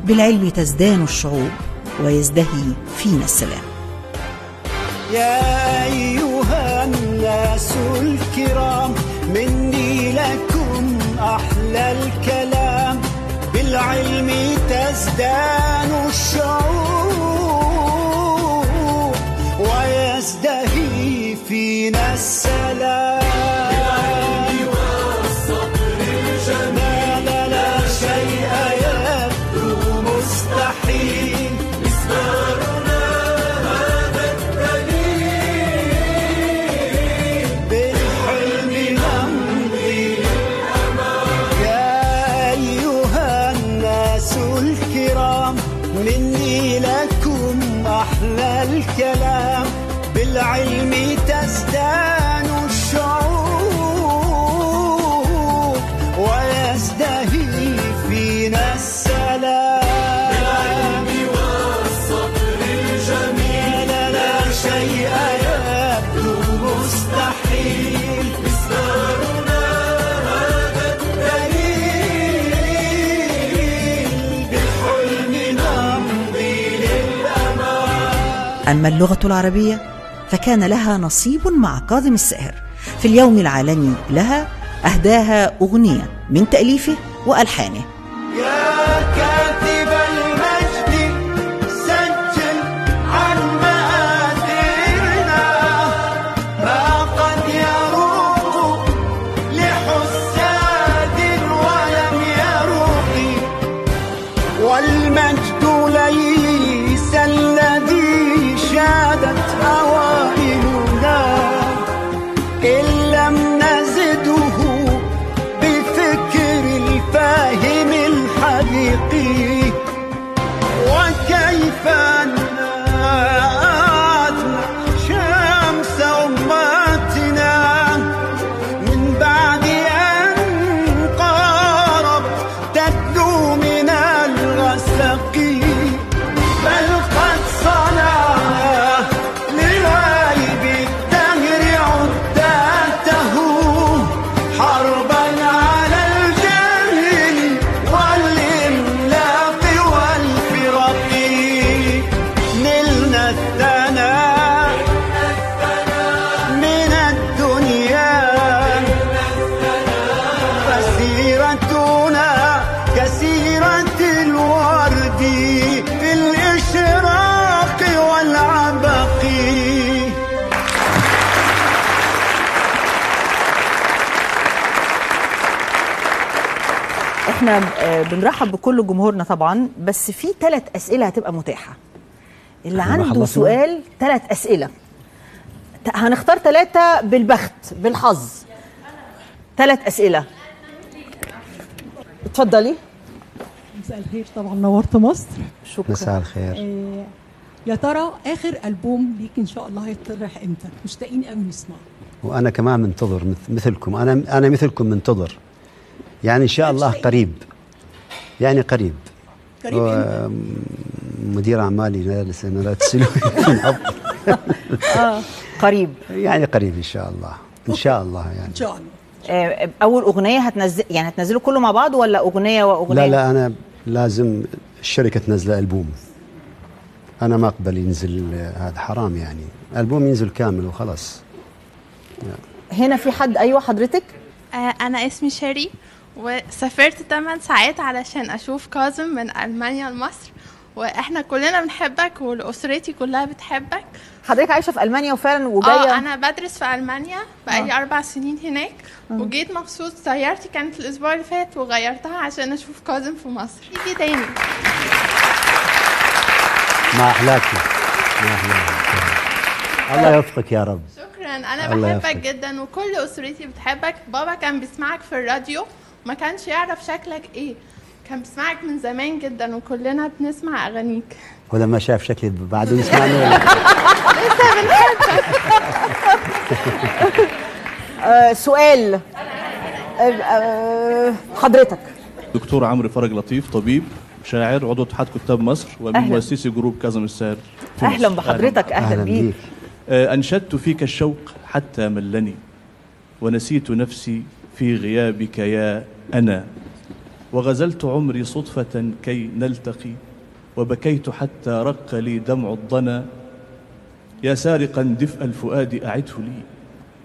بالعلم تزدان الشعوب ويزدهي فينا السلام. يا أيها الناس الكرام مني لكم أحلى الكلام. بالعلم تزدان الشعوب ويزدهي فينا السلام. أما اللغة العربية فكان لها نصيب مع كاظم الساهر في اليوم العالمي لها أهداها أغنية من تأليفه وألحانه. بنرحب بكل جمهورنا طبعا بس في ثلاث أسئلة هتبقى متاحة. اللي عنده؟ سؤال ثلاث أسئلة. ت- هنختار ثلاثة بالبخت بالحظ. ثلاث أسئلة. اتفضلي. مساء الخير طبعا نورت مصر. شكرا. مساء الخير. آه يا ترى آخر ألبوم ليك إن شاء الله هيطرح إمتى؟ مشتاقين قوي نسمعه. وأنا كمان منتظر مث- مثلكم. أنا أنا مثلكم منتظر. يعني إن شاء الله قريب. يعني قريب. قريب و- مدير أعمالي أنا لا تسالوني آه قريب. يعني قريب إن شاء الله. إن شاء الله يعني. إن شاء الله. آه، أول أغنية هتنزل يعني هتنزلوا كله مع بعض ولا أغنية وأغنية؟ لا لا أنا لازم الشركة تنزل ألبوم. أنا ما أقبل ينزل آه، هذا حرام يعني. ألبوم ينزل كامل وخلاص. هنا في حد أيوة حضرتك؟ آه، أنا اسمي شيري وسافرت 8 ساعات علشان أشوف كاظم من ألمانيا لمصر وإحنا كلنا بنحبك وأسرتي كلها بتحبك. حضرتك عايشة في ألمانيا وفعلا آه وجاية أنا بدرس في ألمانيا بقالي آه. أربع سنين هناك وجيت مخصوص طيارتي كانت الأسبوع اللي فات وغيرتها عشان أشوف كاظم في مصر. يجي تاني. ما احلاكي ما احلاكي الله يوفقك يا رب. شكرا. أنا بحبك. جدا وكل أسرتي بتحبك. بابا كان بيسمعك في الراديو. ما كانش يعرف شكلك إيه. كان بيسمعك من زمان جدا وكلنا بنسمع أغانيك. ولما شاف شكلي بعده يسمعني ولا لسه بنحبك آه سؤال. آه آه حضرتك. دكتور عمرو فرج لطيف طبيب شاعر عضو اتحاد كتاب مصر ومن. مؤسسي جروب كاظم الساهر مصر. بحضرتك، أهلاً بيك. أنشدت فيك الشوق حتى ملني ونسيت نفسي في غيابك يا أنا. وغزلت عمري صدفة كي نلتقي وبكيت حتى رق لي دمع الضنا. يا سارقا دفء الفؤاد أعده لي.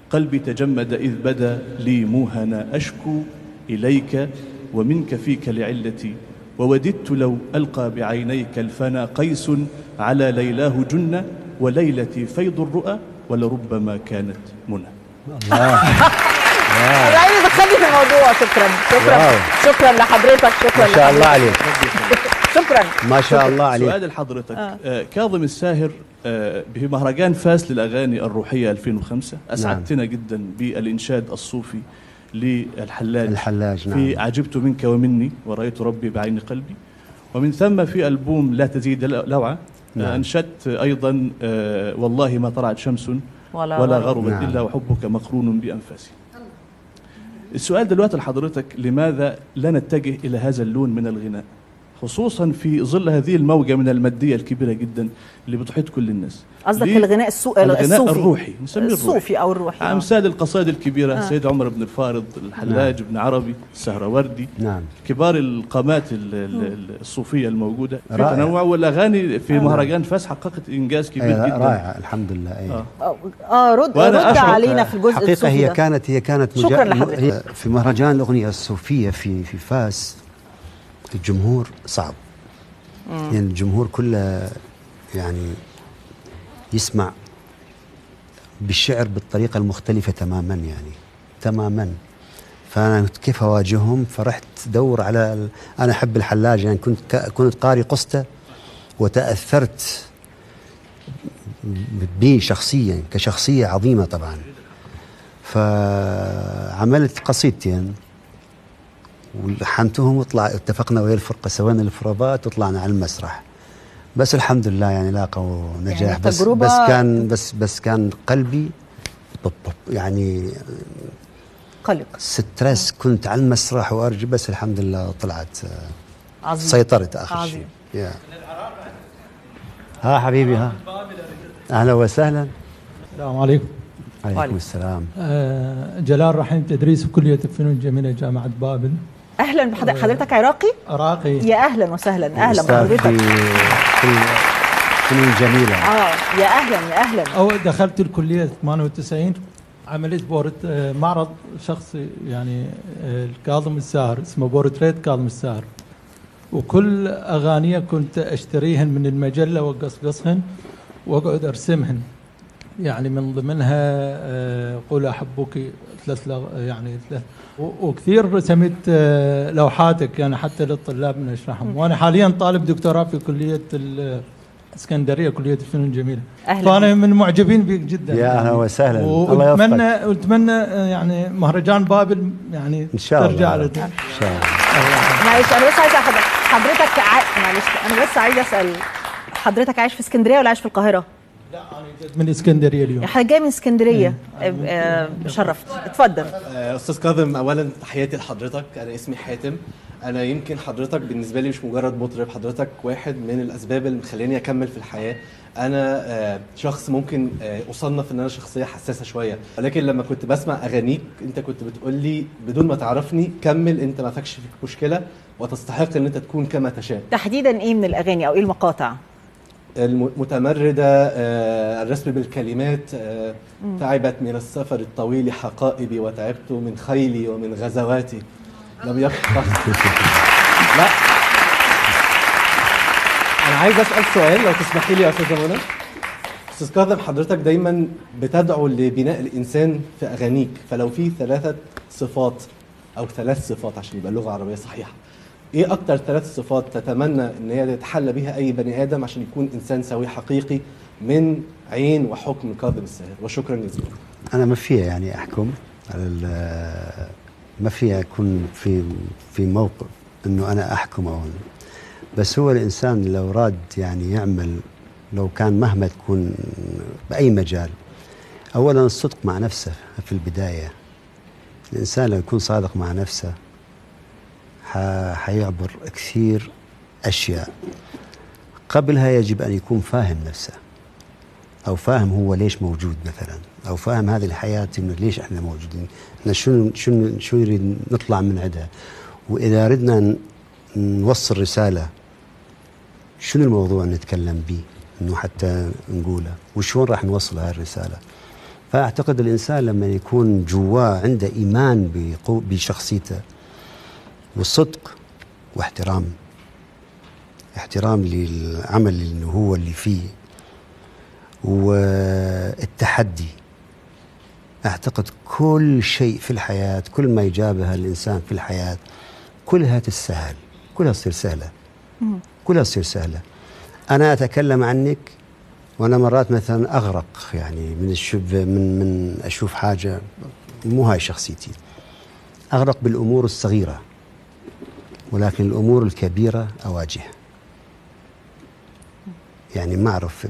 قلبي تجمد إذ بدا لي موهنا أشكو إليك ومنك فيك لعلتي. ووددت لو ألقى بعينيك الفنا قيس على ليلاه جنة وليلتي فيض الرؤى ولربما كانت منى. أنا في الموضوع شكرا شكرا واو. شكرا لحضرتك شكرا ما شاء الله لحضرتك. عليك شكرا ما شاء الله عليك سؤال لحضرتك آه. آه. كاظم الساهر آه بمهرجان فاس للأغاني الروحية 2005 أسعدتنا جدا بالإنشاد الصوفي للحلاج الحلاج، في نعم. عجبت منك ومني ورأيت ربي بعين قلبي ومن ثم في ألبوم لا تزيد لوعة نعم. آه أنشدت أيضا آه والله ما طلعت شمس ولا ولا غربت. نعم. إلا وحبك مقرون بأنفاسي السؤال دلوقتي لحضرتك لماذا لا نتجه إلى هذا اللون من الغناء؟ خصوصا في ظل هذه الموجة من المادية الكبيرة جدا اللي بتحيط كل الناس قصدك؟ الغناء السو... الغناء الصوفي الروحي نسميه الروحي الصوفي أو الروحي آه. أمثال القصائد الكبيرة آه. آه. سيد عمر بن الفارض الحلاج بن عربي السهروردي نعم كبار القامات ال- ال- الصوفية الموجودة في رائع. تنوع والأغاني في آه. مهرجان فاس حققت إنجاز كبير أيوة، جدا رائعة الحمد لله أيوة. آه. آه رد وأنا رد أشعر- علينا في الجزء حقيقة الصوفي هي ده. كانت هي كانت شكراً لحضرتك. في مهرجان الأغنية الصوفية في في فاس الجمهور صعب. مم. يعني الجمهور كله يعني يسمع بالشعر بالطريقة المختلفة تماما يعني تماما. فأنا كيف أواجههم؟ فرحت دور على ال... أنا أحب الحلاج يعني كنت ك... كنت قاري قصته وتأثرت بي شخصيا كشخصية عظيمة طبعا. فعملت قصيدتين. ولحنتهم وطلع اتفقنا ويا الفرقة سوينا الفروبات وطلعنا على المسرح. بس الحمد لله يعني لاقوا نجاح. يعني بس بس كان بس بس كان قلبي بب بب يعني قلق. ستريس. كنت على المسرح وارجع بس الحمد لله طلعت آه، عظيم. سيطرت آخر عظيم. شيء. يا. ها حبيبي ها. أهلا وسهلا. السلام عليكم. عليكم السلام. آه، جلال رحيم تدريس في كلية الفنون الجميلة جامعة بابل. أهلا بحضرتك حضرتك عراقي؟ عراقي. يا أهلا وسهلا. أهلا بحضرتك. جميلة. آه يا أهلا يا أهلا. أو دخلت الكلية 98 عملت بورت آه، معرض شخصي يعني آه، الكاظم الساهر اسمه بورتريت كاظم الساهر. وكل أغانيه كنت أشتريهن من المجلة وأقصقصهن وأقعد أرسمهن. يعني من ضمنها آه، قول أحبك ثلاث يعني ثلاث. وكثير رسمت آه، لوحاتك يعني حتى للطلاب نشرحهم وأنا حاليا طالب دكتوراه في كلية الإسكندرية كلية الفنون الجميلة. أهلاً. فأنا من معجبين بك جدا. يا أهلا وسهلا. الله وأتمنى وأتمنى آه، يعني مهرجان بابل يعني إن شاء الله. ترجع. إن شاء الله. معلش أنا بس عايزة حضرتك حضرتك ع... معلش أنا بس عايزة أسأل حضرتك عايش في اسكندرية ولا عايش في القاهرة؟ من اسكندرية اليوم. حضرتك جاي من اسكندرية. آه، آه، شرفت اتفضل. آه، أستاذ كاظم اولا تحياتي لحضرتك. أنا اسمي حاتم. أنا يمكن حضرتك بالنسبة لي مش مجرد مطرب حضرتك واحد من الأسباب اللي مخليني أكمل في الحياة. أنا آه، شخص ممكن آه، أصنف إن أنا شخصية حساسة شوية. ولكن لما كنت بسمع أغانيك أنت كنت بتقول لي بدون ما تعرفني كمل أنت ما فيكش فيك مشكلة وتستحق إن أنت تكون كما تشاء. تحديدا إيه من الأغاني أو إيه المقاطع؟ المتمردة آه، الرسم بالكلمات آه،. تعبت من السفر الطويل حقائبي وتعبت من خيلي ومن غزواتي. لم يبقى لا. أنا عايز أسأل سؤال لو تسمحي لي يا أستاذة منى. أستاذ كاظم حضرتك دايما بتدعو لبناء الإنسان في أغانيك فلو في ثلاثة صفات أو ثلاث صفات عشان يبقى اللغة العربية صحيحة. إيه أكتر ثلاث صفات تتمنى إن هي يتحلى بها أي بني آدم عشان يكون إنسان سوي حقيقي من عين وحكم كاظم الساهر وشكرا جزيلا. أنا ما فيها يعني أحكم على ما فيها اكون في في موقف إنه أنا أحكم أو بس هو الإنسان لو راد يعني يعمل لو كان مهما تكون بأي مجال اولا الصدق مع نفسه في البداية. الإنسان لو يكون صادق مع نفسه حيعبر كثير أشياء. قبلها يجب أن يكون فاهم نفسه أو فاهم هو ليش موجود مثلا أو فاهم هذه الحياة إنه ليش إحنا موجودين إحنا شنو شنو شو نريد نطلع من عندها. وإذا ردنا نوصل رسالة شنو الموضوع نتكلم به؟ إنه حتى نقوله وشون راح نوصل هاي الرسالة؟ فأعتقد الإنسان لما يكون جواه عنده إيمان بقو- بشخصيته وصدق واحترام. احترام للعمل اللي هو اللي فيه. والتحدي. أعتقد كل شيء في الحياة كل ما يجابه الإنسان في الحياة كلها تسهل كلها تصير سهلة. كلها تصير سهلة. أنا أتكلم عنك وأنا مرات مثلا أغرق يعني من الشب من من أشوف حاجة مو هاي شخصيتي. أغرق بالأمور الصغيرة. ولكن الأمور الكبيرة اواجهها يعني ما أعرف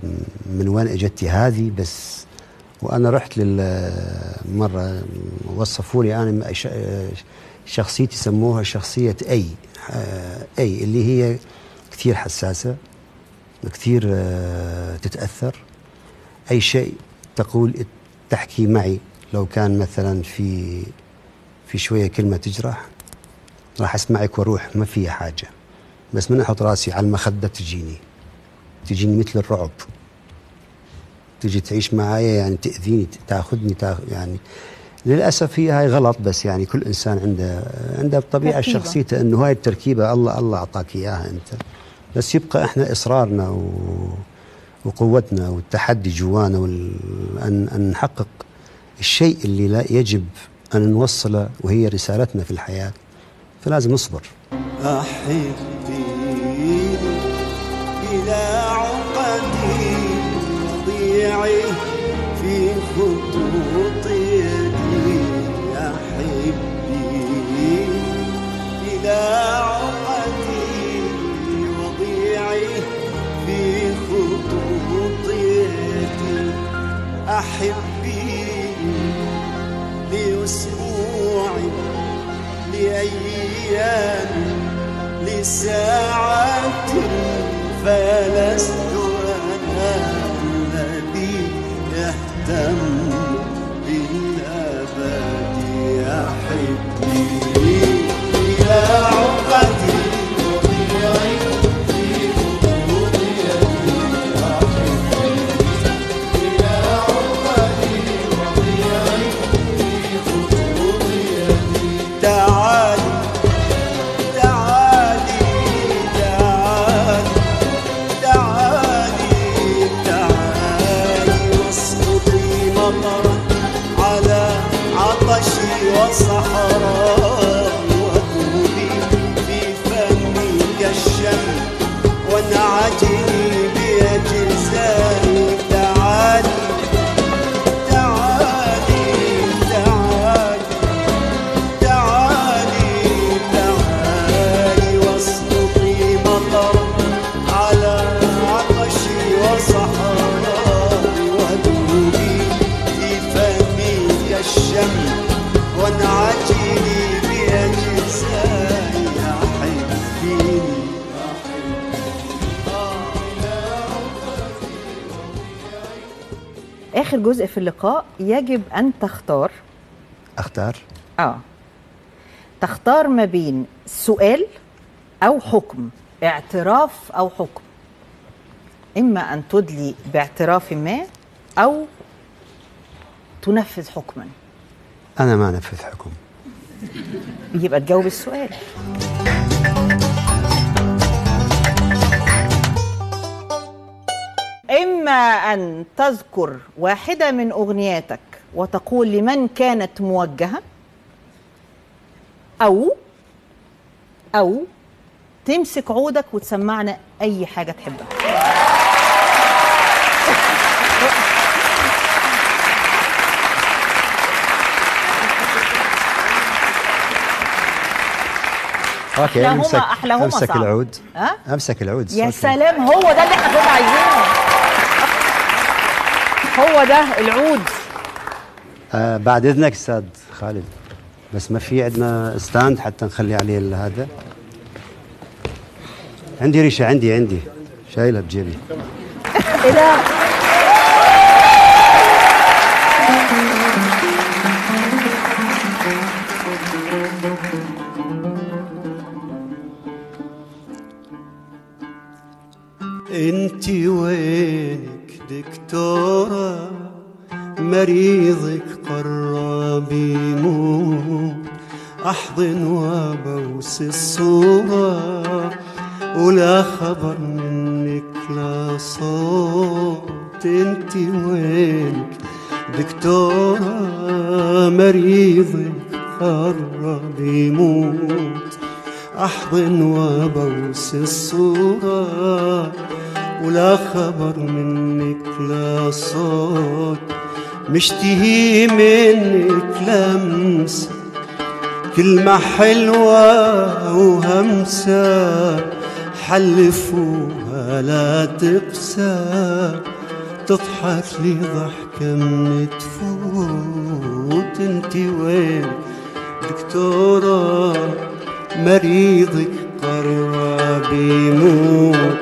من وين اجتي هذه بس وأنا رحت مره وصفوا لي أنا ش- شخصيتي سموها شخصية أي آه، أي اللي هي كثير حساسة كثير تتأثر. أي شيء تقول تحكي معي لو كان مثلا في في شوية كلمة تجرح راح أسمعك وأروح ما فيها حاجة. بس من أحط راسي على المخدة تجيني. تجيني مثل الرعب. تجي تعيش معايا يعني تأذيني تاخذني تاخ يعني للأسف هي هاي غلط بس يعني كل إنسان عنده عنده بطبيعة. شخصيته إنه هاي التركيبة الله الله أعطاك إياها أنت. بس يبقى إحنا إصرارنا و وقوتنا والتحدي جوانا وال... أن أن نحقق الشيء اللي لا يجب أن نوصله وهي رسالتنا في الحياة. فلازم نصبر. أحبي إلى عقدي وضيعي في خطوط يدي. أحبي إلى عقدي وضيعي في خطوط يدي. أحبي لأسبوعي لأيام لساعات فلست أنا الذي يهتم بالأبد إلى عقدي اللقاء يجب أن تختار. أختار. آه. تختار ما بين سؤال أو حكم اعتراف أو حكم. إما أن تدلي باعتراف ما أو تنفذ حكما. أنا ما أنفذ حكم. يبقى تجاوب السؤال. إما أن تذكر واحدة من أغنياتك وتقول لمن كانت موجهة أو أو تمسك عودك وتسمعنا أي حاجة تحبها. أوكي امسك أمسك العود. أه؟ أمسك العود يا سلام هو ده اللي إحنا كنا عايزينه. هو ده العود. آه بعد إذنك أستاذ خالد. بس ما في عندنا ستاند حتى نخلي عليه هذا. عندي ريشة عندي عندي. شايلها بجيبي. إيه ده انت وينك دكتورة؟ مريضك قرب يموت. أحضن وأبوس الصورة ولا خبر منك لا صوت. أنت وينك؟ دكتورة مريضك قرب يموت. أحضن وبوس الصورة ولا خبر منك لا صوت. مشتهي منك لمسة كلمة حلوة وهمسة حلفوها لا تقسى تضحك لي ضحكة من تفوت انتي وين دكتورة؟ مريضك قرب يموت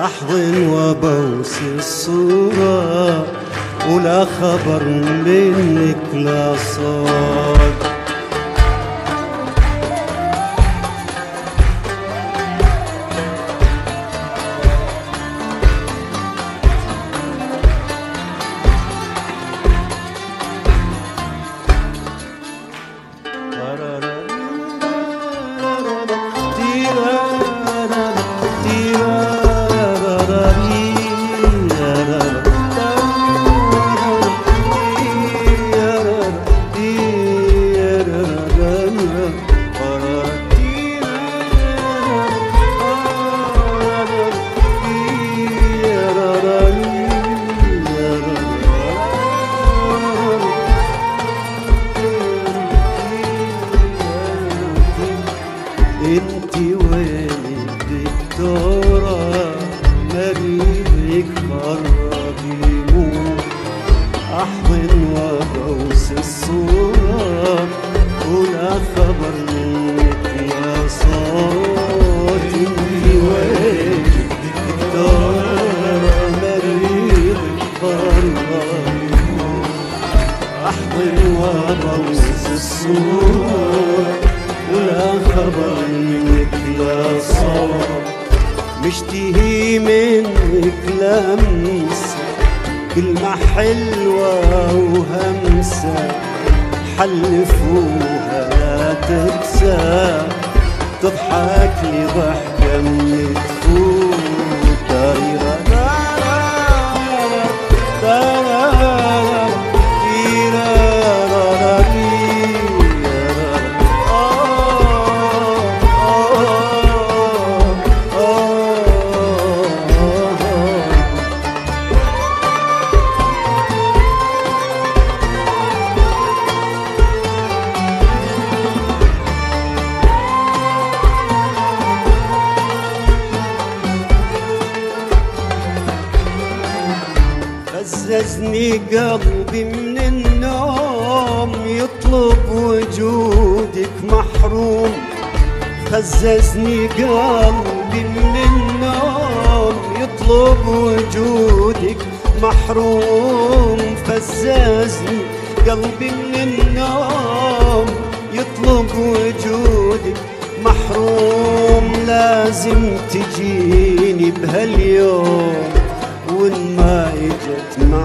أحضن وبوس الصورة. ولا خبر منك لا صوت مريضك قرب يموت أحضن وأبوس الصورة. ولا خبر منك يا صوت انت وين الدكتورة مريضك قرب يموت أحضن وأبوس الصورة. ولا خبر منك لا صوت مشتهي منك لمسة كلمة حلوة وهمسة حلفوها لا تنسى. تضحك لي ضحكة من تفوت قلبي من النوم يطلب وجودك محروم. خززني قلبي من النوم يطلب وجودك محروم. فززني قلبي من النوم يطلب وجودك محروم. لازم تجيني بهاليوم.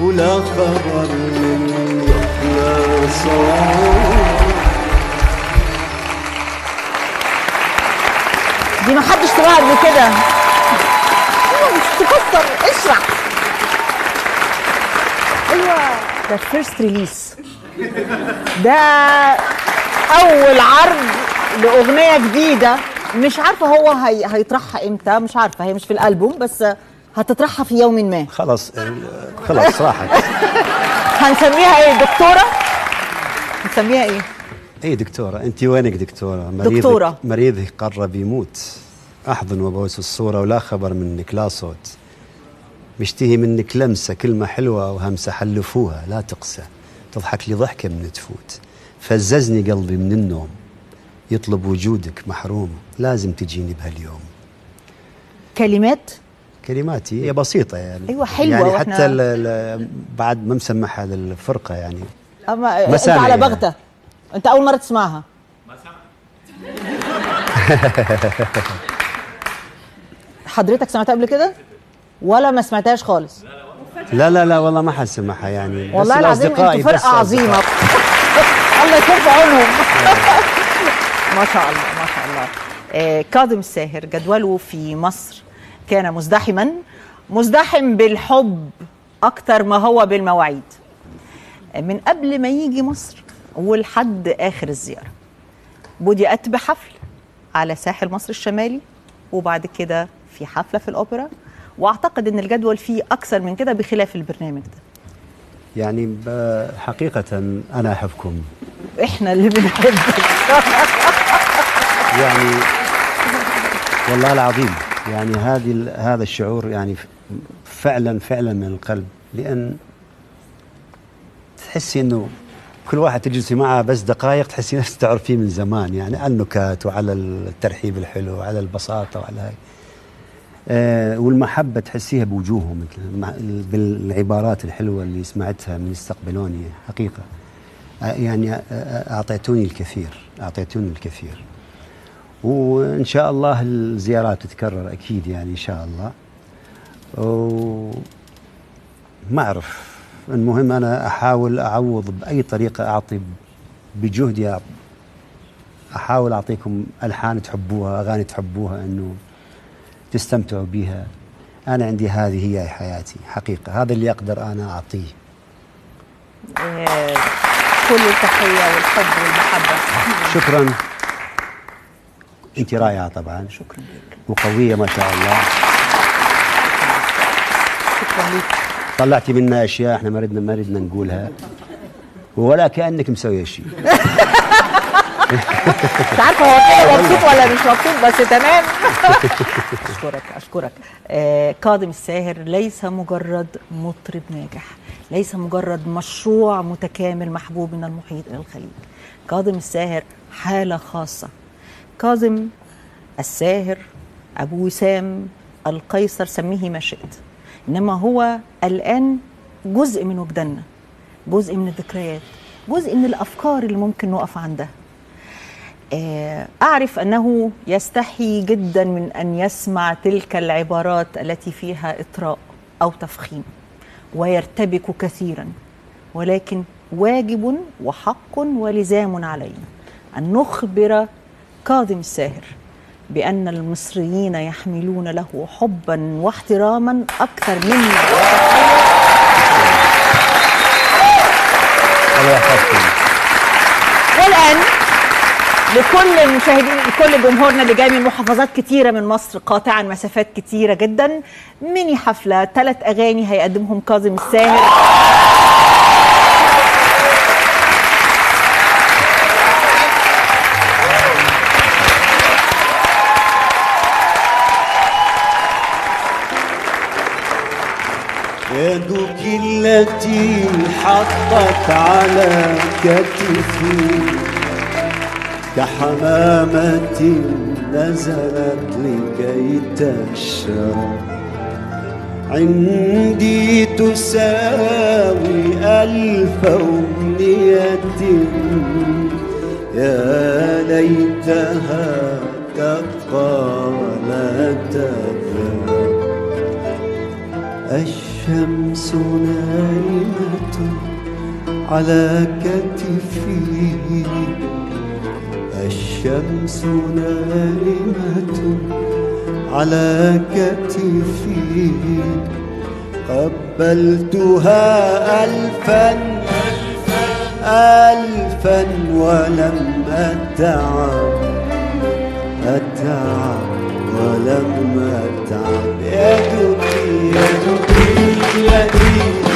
ولا خبر لا صوت دي ما حدش سمعها قبل كده. مش تفكر اشرح أيوه. ده first release ده أول عرض لأغنية جديدة. مش عارفة هو هي... هيطرحها إمتى مش عارفة. هي مش في الألبوم بس هتطرحها في يوم ما. خلاص خلاص راحت. هنسميها إيه دكتورة؟ هنسميها إيه؟ اي دكتورة أنت وينك دكتورة؟ مريضك دكتورة. مريضك قرب يموت. احضن وبوس الصورة ولا خبر منك لا صوت. مشتهي منك لمسة كلمة حلوة وهمسة حلفوها لا تقسى. تضحك لي ضحكة من تفوت. فززني قلبي من النوم. يطلب وجودك محروم لازم تجيني بهاليوم. كلمات؟ كلماتي. هي بسيطة يعني. أيوة، حلوة يعني حتى بعد ما مسمحها للفرقة يعني. أما انت على يعني. بغتة. أنت أول مرة تسمعها. حضرتك سمعتها قبل كده؟ ولا ما سمعتهاش خالص؟ لا لا لا والله ما حسمعها يعني. بس والله العظيم أنتوا فرقة عظيمة. الله يكون في عونهم ما شاء الله ما شاء الله. آه، كاظم الساهر جدوله في مصر. كان مزدحما مزدحم بالحب أكتر ما هو بالمواعيد. من قبل ما يجي مصر ولحد آخر الزيارة بدأت بحفل على ساحل مصر الشمالي وبعد كده في حفلة في الأوبرا وأعتقد إن الجدول فيه أكثر من كده بخلاف البرنامج ده. يعني حقيقة أنا أحبكم. إحنا اللي بنحبك. يعني والله العظيم. يعني هذه هذا الشعور يعني فعلا فعلا من القلب لأن تحسي إنه كل واحد تجلسي معه بس دقائق تحسي نفسك تعرفيه من زمان يعني على النكات وعلى الترحيب الحلو وعلى البساطة وعلى هاي. آه والمحبة تحسيها بوجوههم بالعبارات الحلوة اللي سمعتها من يستقبلوني حقيقة. آه يعني آه، آه، أعطيتوني الكثير أعطيتوني الكثير. وإن شاء الله الزيارات تتكرر أكيد يعني إن شاء الله. وما أعرف. المهم أنا أحاول أعوض بأي طريقة أعطي بجهدي. أحاول أعطيكم ألحان تحبوها أغاني تحبوها أنه تستمتعوا بها أنا عندي هذه هي حياتي حقيقة. هذا اللي أقدر أنا أعطيه. آه، كل التحية والحب والمحبة. شكرا. أنت رائعة طبعا. شكرا لك وقوية ما شاء الله. شكرا لك. طلعتي منا أشياء إحنا ما ردنا ما ردنا نقولها. ولا كأنك مسوية شيء مش عارفه هو كده مبسوط ولا مش مبسوط؟ بس تمام. أشكرك أشكرك. آه كاظم الساهر ليس مجرد مطرب ناجح. ليس مجرد مشروع متكامل محبوب من المحيط إلى الخليج. كاظم الساهر حالة خاصة. كاظم الساهر أبو وسام القيصر سميه ما شئت. إنما هو الآن جزء من وجداننا جزء من الذكريات جزء من الأفكار اللي ممكن نقف عندها. آه، أعرف أنه يستحي جدا من أن يسمع تلك العبارات التي فيها إطراء أو تفخيم ويرتبك كثيرا ولكن واجب وحق ولزام علينا أن نخبر كاظم الساهر بأن المصريين يحملون له حبا واحتراما أكثر مما والآن لكل المشاهدين لكل جمهورنا اللي جاي من محافظات كتيرة من مصر قاطعا مسافات كتيرة جدا ميني حفلة ثلاث أغاني هيقدمهم كاظم الساهر يدك التي حطت على كتفي. كحمامة نزلت لكي تشرب. عندي تساوي ألف أمنية. يا ليتها تبقى ولا تذهب الشمس نائمة على كتفي. الشمس نائمة على كتفي. قبلتها ألفا ألفا, ألفا ولم أتعب. أتعب ولم أتعب. يدك يدك يا